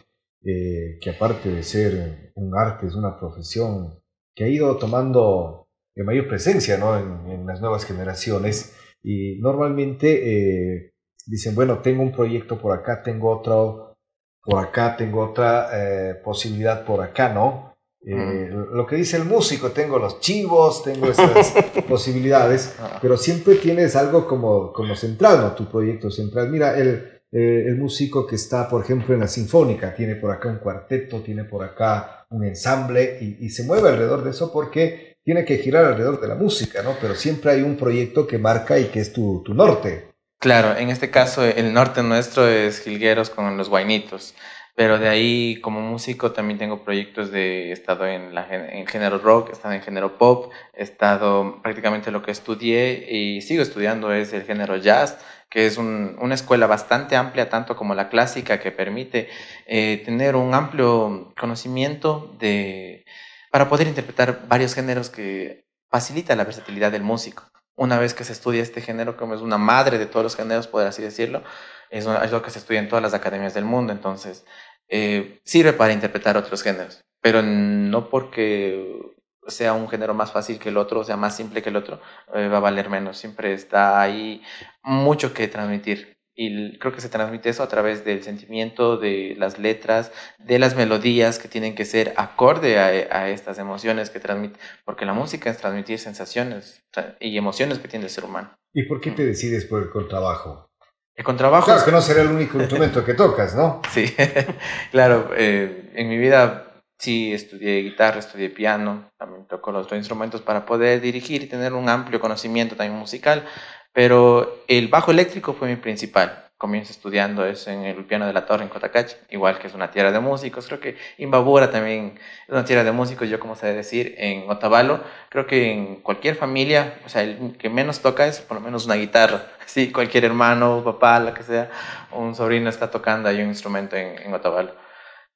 eh, que aparte de ser un arte, es una profesión que ha ido tomando de mayor presencia ¿no? en, en, las nuevas generaciones y normalmente eh, dicen, bueno, tengo un proyecto por acá, tengo otro por acá, tengo otra eh, posibilidad por acá, ¿no? Eh, lo que dice el músico, tengo los chivos, tengo estas posibilidades, Ah. pero siempre tienes algo como, como central, ¿no? Tu proyecto central. Mira, el, eh, el músico que está, por ejemplo, en la sinfónica, tiene por acá un cuarteto, tiene por acá un ensamble y, y se mueve alrededor de eso porque tiene que girar alrededor de la música, ¿no? Pero siempre hay un proyecto que marca y que es tu, tu norte. Claro, en este caso el norte nuestro es Jilgueros con los Guainitos, pero de ahí como músico también tengo proyectos de, estado en, la, en género rock, estado en género pop, he estado prácticamente lo que estudié y sigo estudiando es el género jazz, que es un- una escuela bastante amplia, tanto como la clásica, que permite eh, tener un amplio conocimiento de, para poder interpretar varios géneros que facilita la versatilidad del músico. Una vez que se estudia este género, como es una madre de todos los géneros, por así decirlo, es lo que se estudia en todas las academias del mundo, entonces eh, sirve para interpretar otros géneros, pero no porque sea un género más fácil que el otro, o sea más simple que el otro, eh, va a valer menos, siempre está ahí mucho que transmitir. Y creo que se transmite eso a través del sentimiento, de las letras, de las melodías que tienen que ser acorde a, a estas emociones que transmite, porque la música es transmitir sensaciones y emociones que tiene el ser humano. ¿Y por qué te decides por el contrabajo? El contrabajo Claro es- que no será el único instrumento que tocas, ¿no? Sí, claro, eh, en mi vida sí estudié guitarra, estudié piano, también toco los dos instrumentos para poder dirigir y tener un amplio conocimiento también musical, pero el bajo eléctrico fue mi principal. Comienzo estudiando eso en el piano de la torre en Cotacachi, igual que es una tierra de músicos. Creo que Imbabura también es una tierra de músicos, yo como sé decir, en Otavalo. Creo que en cualquier familia, o sea, el que menos toca es por lo menos una guitarra. Sí, cualquier hermano, papá, lo que sea, un sobrino está tocando ahí un instrumento en, en Otavalo.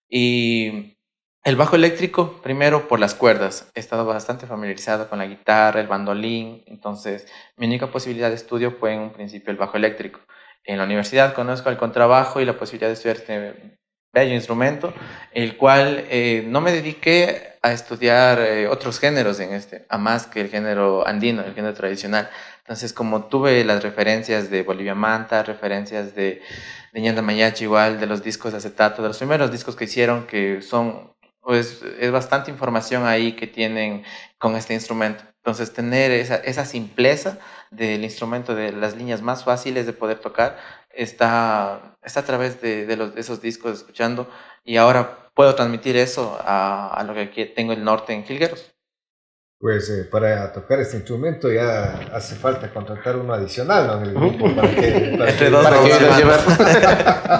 Y el bajo eléctrico, primero por las cuerdas. He estado bastante familiarizado con la guitarra, el bandolín, entonces mi única posibilidad de estudio fue en un principio el bajo eléctrico. En la universidad conozco el contrabajo y la posibilidad de estudiar este bello instrumento, el cual eh, no me dediqué a estudiar eh, otros géneros en este, a más que el género andino, el género tradicional. Entonces, como tuve las referencias de Bolivia Manta, referencias de, de Ñanda Mayachi, igual, de los discos de acetato, de los primeros discos que hicieron, que son, pues, es bastante información ahí que tienen con este instrumento. Entonces, tener esa, esa simpleza del instrumento, de las líneas más fáciles de poder tocar, está, está a través de, de, los, de esos discos escuchando y ahora puedo transmitir eso a, a lo que tengo el norte en Jilgueros. Pues eh, para tocar este instrumento ya hace falta contratar uno adicional ¿no? en el grupo para que, para Entre que- dos para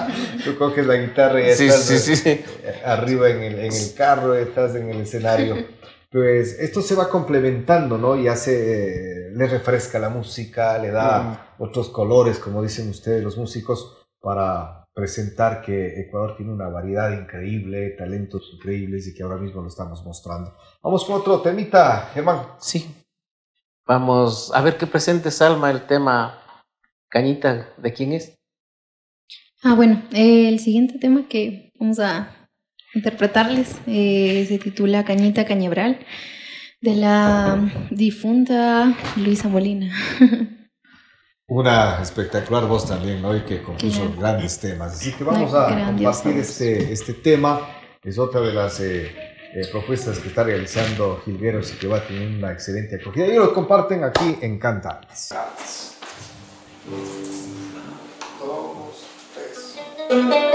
que-. Tú coges la guitarra y Sí, estás sí, sí, sí. eh, arriba en el, en el carro, estás en el escenario. Pues esto se va complementando, ¿no? Y hace, eh, le refresca la música, le da otros colores, como dicen ustedes los músicos, para presentar que Ecuador tiene una variedad increíble, talentos increíbles y que ahora mismo lo estamos mostrando. Vamos con otro temita, Germán. Sí. Vamos a ver qué presente Salma el tema Cañita. ¿De quién es? Ah, bueno, eh, el siguiente tema que vamos a interpretarles eh, se titula Cañita Cañebral de la difunta Luisa Molina. Una espectacular voz también, ¿no? Y que compuso Claro. grandes temas. Así que vamos a compartir este, este tema. Es otra de las eh, eh, propuestas que está realizando Gilgueros y que va a tener una excelente acogida. Y lo comparten aquí en Cantantes. ¿Quién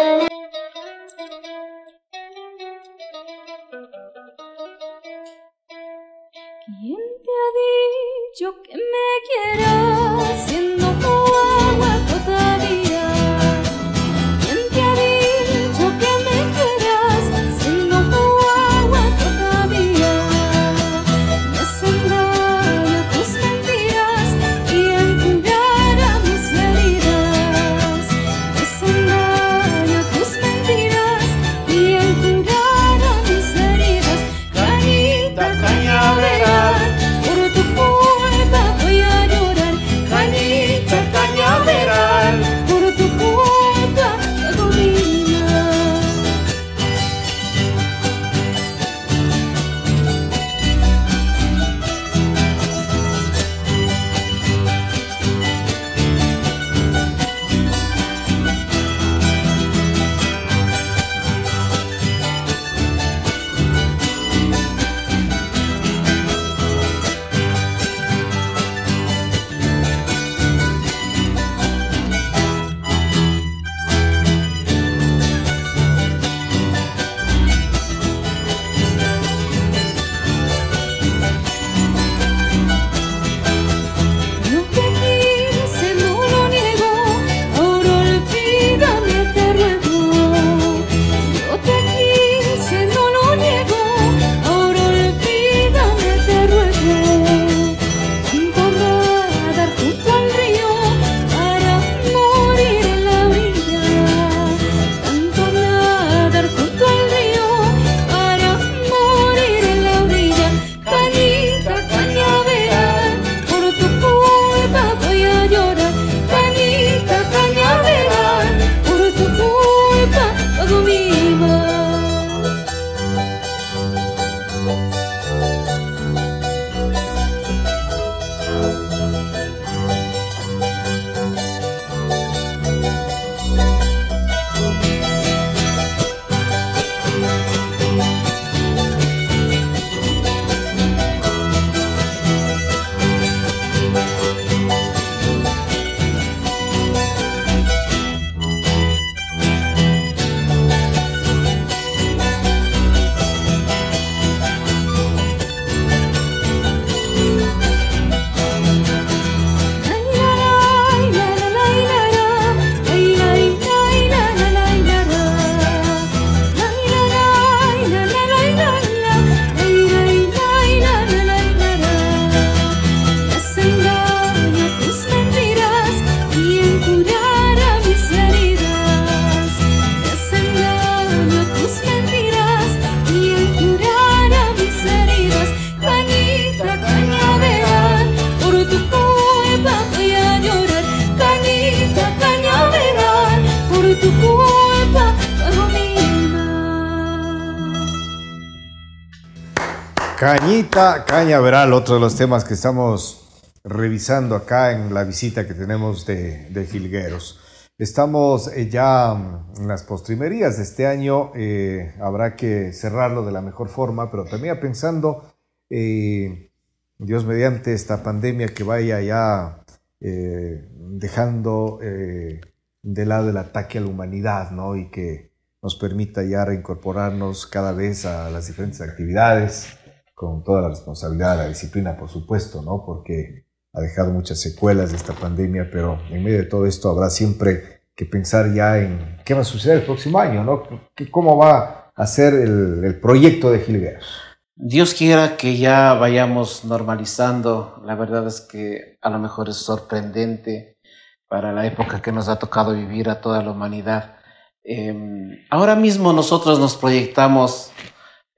Cañita, cañaveral, otro de los temas que estamos revisando acá en la visita que tenemos de, de Gilgueros. Estamos eh, ya en las postrimerías de este año, eh, habrá que cerrarlo de la mejor forma, pero también pensando, eh, Dios mediante esta pandemia que vaya ya dejando de lado el ataque a la humanidad, ¿no? Y que nos permita ya reincorporarnos cada vez a las diferentes actividades, con toda la responsabilidad, la disciplina, por supuesto, ¿no? Porque ha dejado muchas secuelas de esta pandemia, pero en medio de todo esto habrá siempre que pensar ya en qué va a suceder el próximo año, ¿no? ¿Cómo va a ser el, proyecto de Gilgueros? Dios quiera que ya vayamos normalizando. La verdad es que a lo mejor es sorprendente para la época que nos ha tocado vivir a toda la humanidad. Em, ahora mismo nosotros nos proyectamos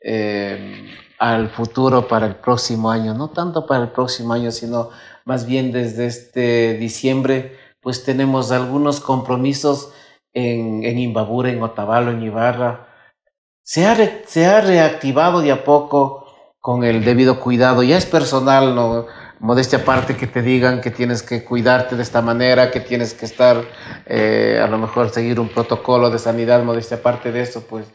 em, al futuro para el próximo año, no tanto para el próximo año, sino más bien desde este diciembre, pues tenemos algunos compromisos en, en Imbabura, en Otavalo, en Ibarra. Se ha, se ha reactivado de a poco con el debido cuidado, ya es personal, no, modestia aparte que te digan que tienes que cuidarte de esta manera, que tienes que estar, eh, a lo mejor seguir un protocolo de sanidad, modestia aparte de eso, pues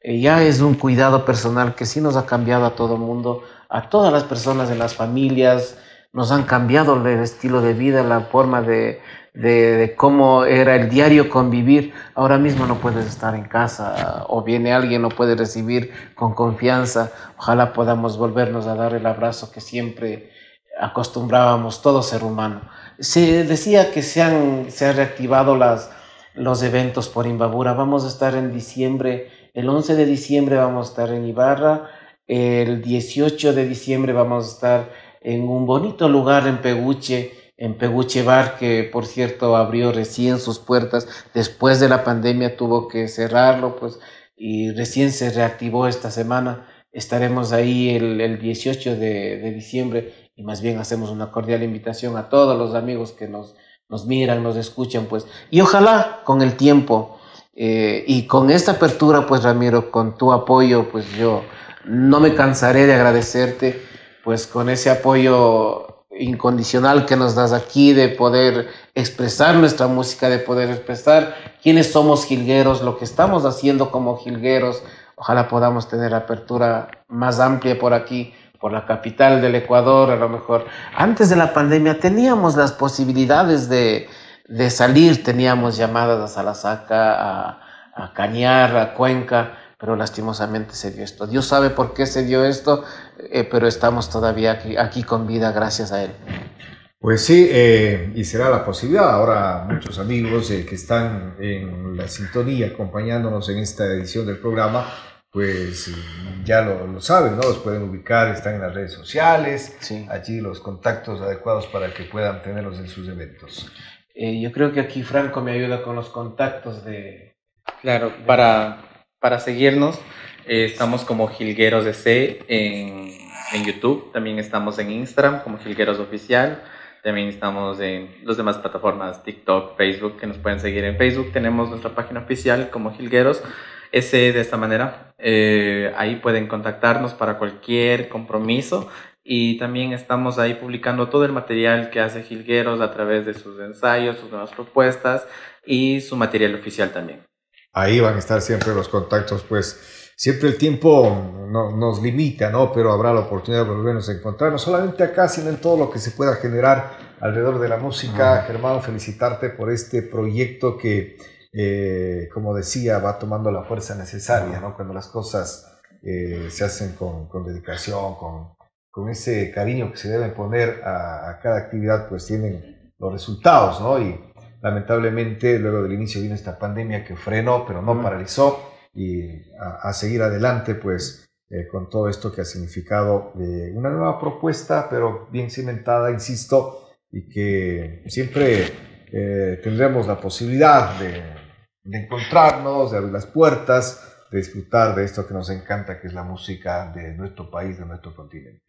eh, ya es un cuidado personal que sí nos ha cambiado a todo el mundo, a todas las personas en las familias, nos han cambiado el estilo de vida, la forma de, de, cómo era el diario convivir. Ahora mismo no puedes estar en casa o viene alguien, no puedes recibir con confianza. Ojalá podamos volvernos a dar el abrazo que siempre acostumbrábamos todo ser humano. Se decía que se han, se han reactivado los eventos por Imbabura. Vamos a estar en diciembre, el 11 de diciembre vamos a estar en Ibarra, el 18 de diciembre vamos a estar en un bonito lugar en Peguche, en Peguche Bar, que por cierto abrió recién sus puertas, después de la pandemia tuvo que cerrarlo, pues, y recién se reactivó esta semana. Estaremos ahí el, el 18 de, de diciembre y más bien hacemos una cordial invitación a todos los amigos que nos, nos miran, nos escuchan, pues, y ojalá con el tiempo eh, y con esta apertura, pues Ramiro, con tu apoyo, pues yo no me cansaré de agradecerte, pues con ese apoyo incondicional que nos das aquí, de poder expresar nuestra música, de poder expresar quiénes somos jilgueros, lo que estamos haciendo como jilgueros. Ojalá podamos tener apertura más amplia por aquí por la capital del Ecuador, a lo mejor. Antes de la pandemia teníamos las posibilidades de, de salir, teníamos llamadas a Salasaca, a, a Cañar, a Cuenca, pero lastimosamente se dio esto. Dios sabe por qué se dio esto, eh, pero estamos todavía aquí, aquí, con vida gracias a Él. Pues sí, eh, y será la posibilidad. Ahora muchos amigos eh, que están en la sintonía acompañándonos en esta edición del programa pues ya lo, saben, ¿no? Los pueden ubicar, están en las redes sociales, allí los contactos adecuados para que puedan tenerlos en sus eventos. Eh, yo creo que aquí Franco me ayuda con los contactos de... Claro, para, para seguirnos eh, estamos como Gilgueros DC en, en YouTube, también estamos en Instagram como Gilgueros Oficial, también estamos en las demás plataformas, TikTok, Facebook, que nos pueden seguir en Facebook. Tenemos nuestra página oficial como Gilgueros ese de esta manera. Eh, ahí pueden contactarnos para cualquier compromiso y también estamos ahí publicando todo el material que hace Gilgueros a través de sus ensayos, sus nuevas propuestas y su material oficial también. Ahí van a estar siempre los contactos, pues siempre el tiempo no, nos limita, ¿no? Pero habrá la oportunidad de volvernos a encontrar, no solamente acá, sino en todo lo que se pueda generar alrededor de la música. Germán, felicitarte por este proyecto que eh, como decía, va tomando la fuerza necesaria, ¿no? Cuando las cosas eh, se hacen con, con dedicación, con, con, ese cariño que se debe poner a, cada actividad, pues tienen los resultados, ¿no? Y lamentablemente luego del inicio vino esta pandemia que frenó, pero no paralizó, y a, seguir adelante, pues eh, con todo esto que ha significado una nueva propuesta, pero bien cimentada, insisto, y que siempre tendremos la posibilidad de de encontrarnos, de abrir las puertas, disfrutar de esto que nos encanta, que es la música de nuestro país, de nuestro continente.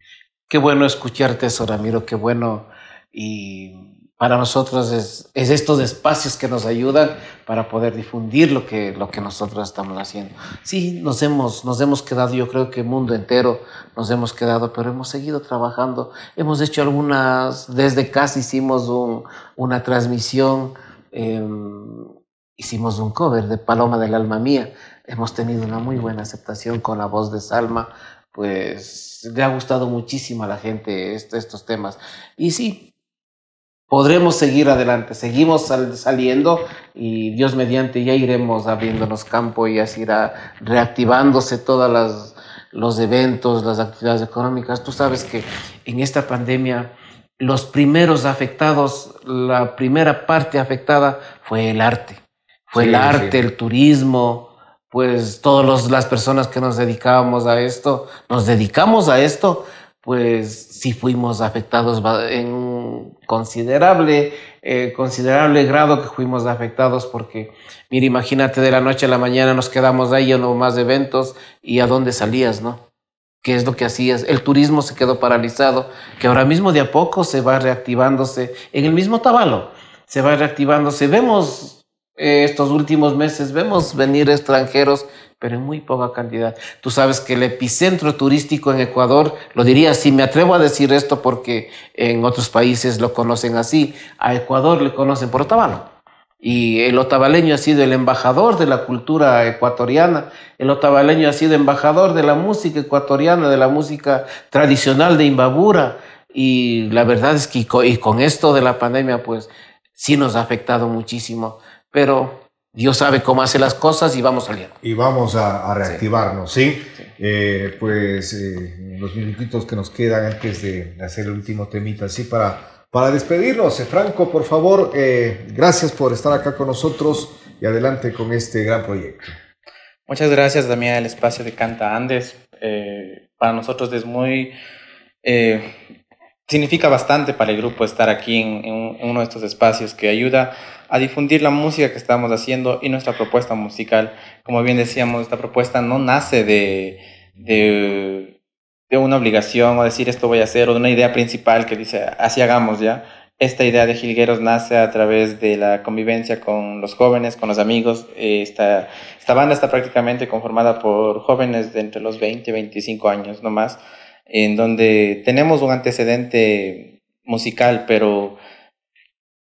Qué bueno escucharte eso, Ramiro, qué bueno. Y para nosotros es, es, estos espacios que nos ayudan para poder difundir lo que, lo que nosotros estamos haciendo. Sí, nos hemos, nos hemos quedado, yo creo que el mundo entero nos hemos quedado, pero hemos seguido trabajando. Hemos hecho algunas, desde casa hicimos un, una transmisión, eh, hicimos un cover de Paloma del Alma Mía. Hemos tenido una muy buena aceptación con la voz de Salma, pues le ha gustado muchísimo a la gente estos temas. Y sí, podremos seguir adelante, seguimos sal saliendo y Dios mediante ya iremos abriéndonos campo y así irá reactivándose todas las los eventos, las actividades económicas. Tú sabes que en esta pandemia los primeros afectados, la primera parte afectada fue el arte. Fue sí, el arte, sí. el turismo, pues todas las personas que nos dedicábamos a esto, nos dedicamos a esto, pues sí fuimos afectados en considerable, eh, considerable grado que fuimos afectados porque, mira, imagínate de la noche a la mañana nos quedamos ahí en más eventos y a dónde salías, ¿no? ¿Qué es lo que hacías? El turismo se quedó paralizado, que ahora mismo de a poco se va reactivándose en el mismo Tabalo, se va reactivándose. Vemos estos últimos meses, vemos venir extranjeros pero en muy poca cantidad. Tú sabes que el epicentro turístico en Ecuador, lo diría así, me atrevo a decir esto porque en otros países lo conocen así, a Ecuador le conocen por Otavalo. Y el otavaleño ha sido el embajador de la cultura ecuatoriana, el otavaleño ha sido embajador de la música ecuatoriana, de la música tradicional de Imbabura. Y la verdad es que y con esto de la pandemia, pues sí nos ha afectado muchísimo. Pero Dios sabe cómo hace las cosas y vamos saliendo. Y vamos a, a reactivarnos, ¿sí? ¿sí? sí. Eh, pues eh, los minutitos que nos quedan antes de hacer el último temita, así para, para despedirnos. Eh, Franco, por favor, eh, gracias por estar acá con nosotros y adelante con este gran proyecto. Muchas gracias también al espacio de Canta Andes. Eh, para nosotros es muy... significa bastante para el grupo estar aquí en, en uno de estos espacios que ayuda a difundir la música que estamos haciendo y nuestra propuesta musical. Como bien decíamos, esta propuesta no nace de, de, una obligación o decir esto voy a hacer o de una idea principal que dice así hagamos ya. Esta idea de Jilgueros nace a través de la convivencia con los jóvenes, con los amigos. Esta, esta banda está prácticamente conformada por jóvenes de entre los 20 y 25 años, no más, en donde tenemos un antecedente musical, pero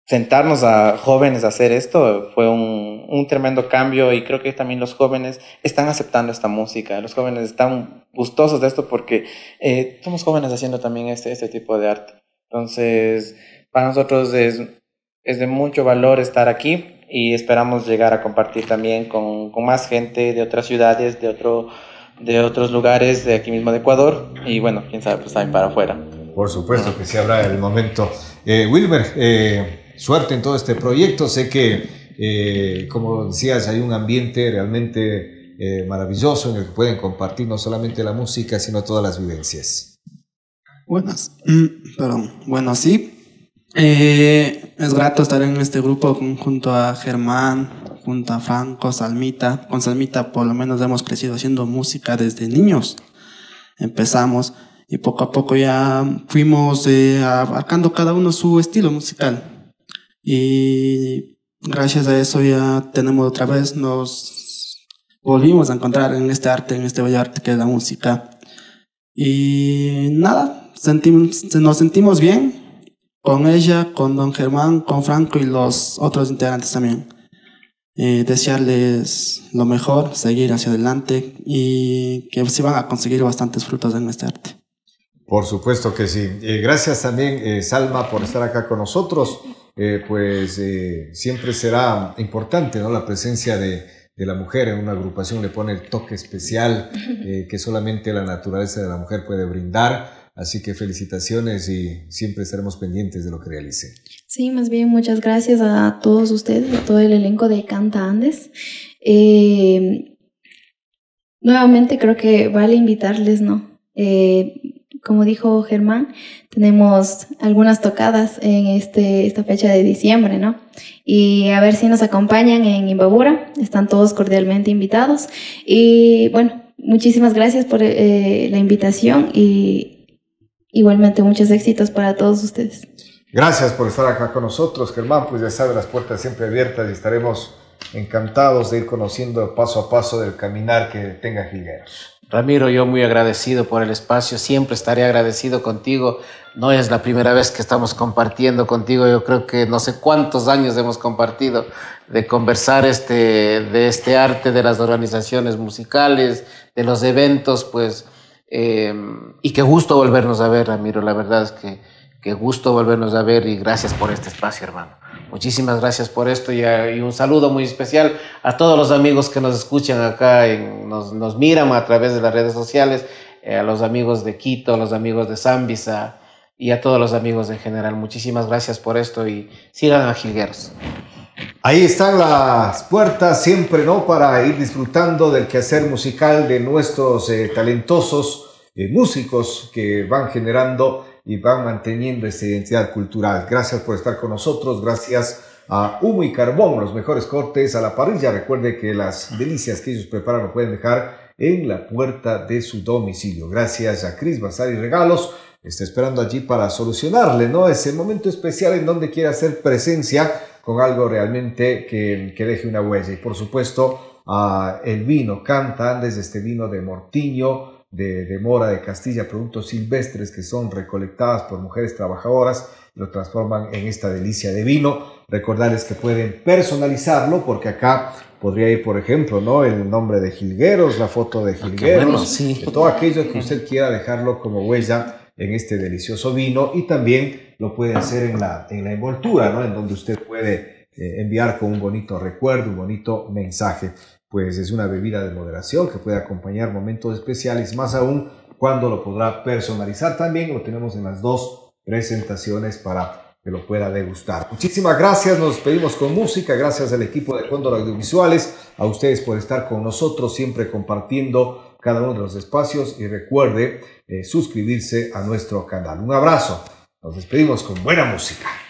sentarnos a jóvenes a hacer esto fue un, un, tremendo cambio y creo que también los jóvenes están aceptando esta música, los jóvenes están gustosos de esto porque eh, somos jóvenes haciendo también este, este tipo de arte. Entonces, para nosotros es, es de mucho valor estar aquí y esperamos llegar a compartir también con, con más gente de otras ciudades, de, otro, de otros lugares de aquí mismo de Ecuador y bueno, quién sabe, pues también para afuera. Por supuesto que se habrá el momento. Eh, Wilmer, eh, suerte en todo este proyecto. Sé que, eh, como decías, hay un ambiente realmente eh, maravilloso en el que pueden compartir no solamente la música, sino todas las vivencias. Buenas, perdón. Bueno, sí. Eh, es grato estar en este grupo junto a Germán, junto a Franco, Salmita. Con Salmita por lo menos hemos crecido haciendo música desde niños. Empezamos y poco a poco ya fuimos abarcando cada uno su estilo musical y gracias a eso ya tenemos otra vez, nos volvimos a encontrar en este arte, en este bello arte que es la música. Y nada, sentimos, nos sentimos bien con ella, con don Germán, con Franco y los otros integrantes también. Eh, desearles lo mejor, seguir hacia adelante y que se van a conseguir bastantes frutos en este arte. Por supuesto que sí. Eh, gracias también, eh, Salma, por estar acá con nosotros eh, pues eh, siempre será importante ¿no? la presencia de, de, la mujer en una agrupación, le pone el toque especial eh, que solamente la naturaleza de la mujer puede brindar. Así que felicitaciones y siempre estaremos pendientes de lo que realice. Sí, más bien muchas gracias a todos ustedes, a todo el elenco de Canta Andes. Eh, nuevamente creo que vale invitarles, ¿no? Eh, como dijo Germán, tenemos algunas tocadas en este, esta fecha de diciembre, ¿no? Y a ver si nos acompañan en Imbabura, están todos cordialmente invitados. Y bueno, muchísimas gracias por eh, la invitación y igualmente muchos éxitos para todos ustedes. Gracias por estar acá con nosotros, Germán. Pues ya sabe, las puertas siempre abiertas y estaremos encantados de ir conociendo paso a paso del caminar que tenga Jilgueros. Ramiro, yo muy agradecido por el espacio, siempre estaré agradecido contigo. No es la primera vez que estamos compartiendo contigo, yo creo que no sé cuántos años hemos compartido de conversar este, de este arte, de las organizaciones musicales, de los eventos, pues, eh, y qué gusto volvernos a ver, Ramiro, la verdad es que qué gusto volvernos a ver y gracias por este espacio, hermano. Muchísimas gracias por esto y, y, un saludo muy especial a todos los amigos que nos escuchan acá, en, nos, nos, miran a través de las redes sociales, eh, a los amigos de Quito, a los amigos de Zambisa y a todos los amigos en general. Muchísimas gracias por esto y sigan a Gilgueros. Ahí están las puertas siempre, ¿no? Para ir disfrutando del quehacer musical de nuestros eh, talentosos eh, músicos que van generando y van manteniendo esta identidad cultural. Gracias por estar con nosotros, gracias a Humo y Carbón, los mejores cortes a la parrilla. Recuerde que las delicias que ellos preparan lo pueden dejar en la puerta de su domicilio. Gracias a Cris Bazar y Regalos. Está esperando allí para solucionarle, ¿no? Ese momento especial en donde quiere hacer presencia con algo realmente que, que deje una huella. Y por supuesto, a el vino Canta Andes, este vino de Mortiño, de, de, mora de Castilla, productos silvestres que son recolectadas por mujeres trabajadoras, lo transforman en esta delicia de vino. Recordarles que pueden personalizarlo porque acá podría ir, por ejemplo, ¿no? el nombre de Gilgueros, la foto de Gilgueros, bueno, sí. todo aquello que usted quiera dejarlo como huella en este delicioso vino y también lo puede hacer en la, en la envoltura, ¿no? en donde usted puede eh, enviar con un bonito recuerdo, un bonito mensaje pues es una bebida de moderación que puede acompañar momentos especiales, más aún cuando lo podrá personalizar también. Lo tenemos en las dos presentaciones para que lo pueda degustar. Muchísimas gracias, nos despedimos con música, gracias al equipo de Cóndor Audiovisuales, a ustedes por estar con nosotros, siempre compartiendo cada uno de los espacios y recuerde eh, suscribirse a nuestro canal. Un abrazo, nos despedimos con buena música.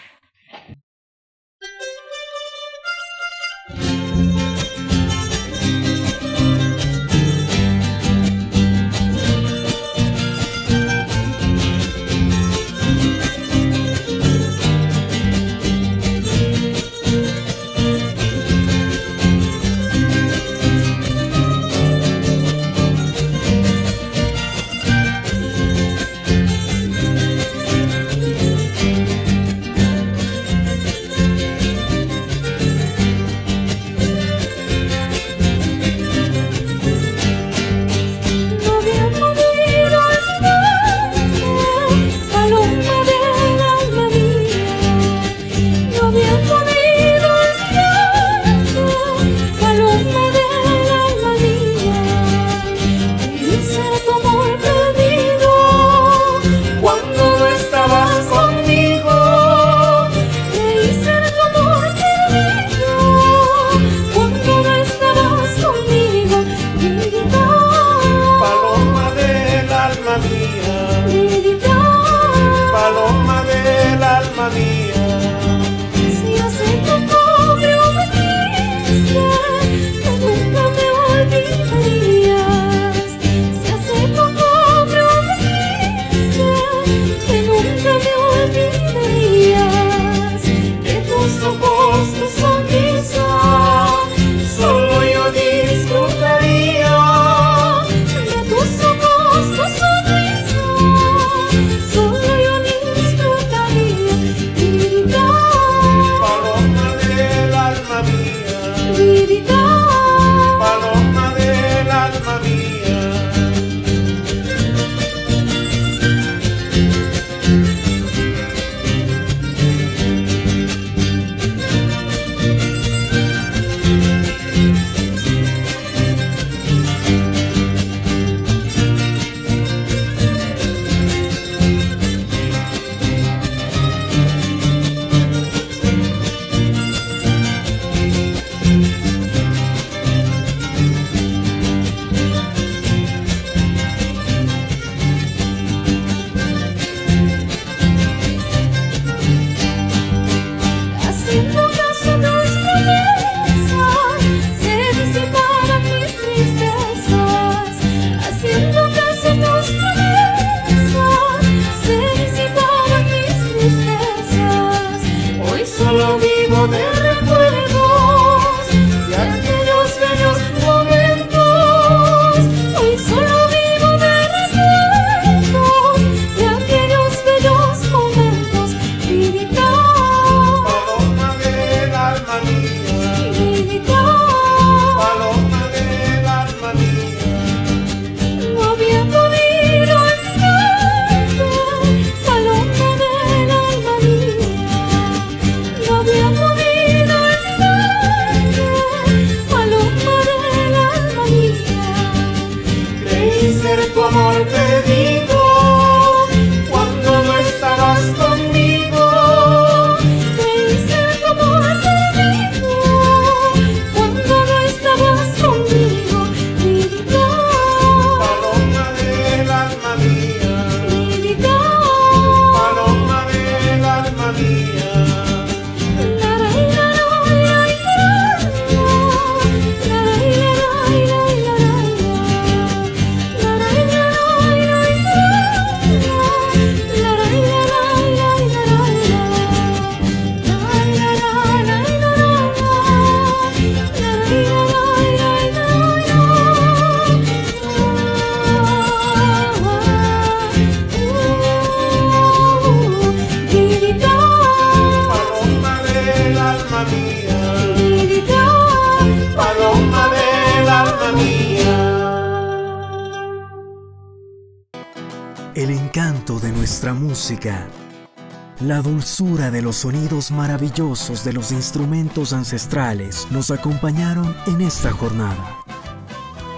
Los sonidos maravillosos de los instrumentos ancestrales nos acompañaron en esta jornada.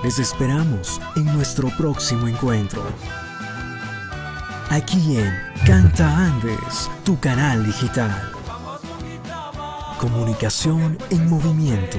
Les esperamos en nuestro próximo encuentro. Aquí en Canta Andes, tu canal digital. Comunicación en movimiento.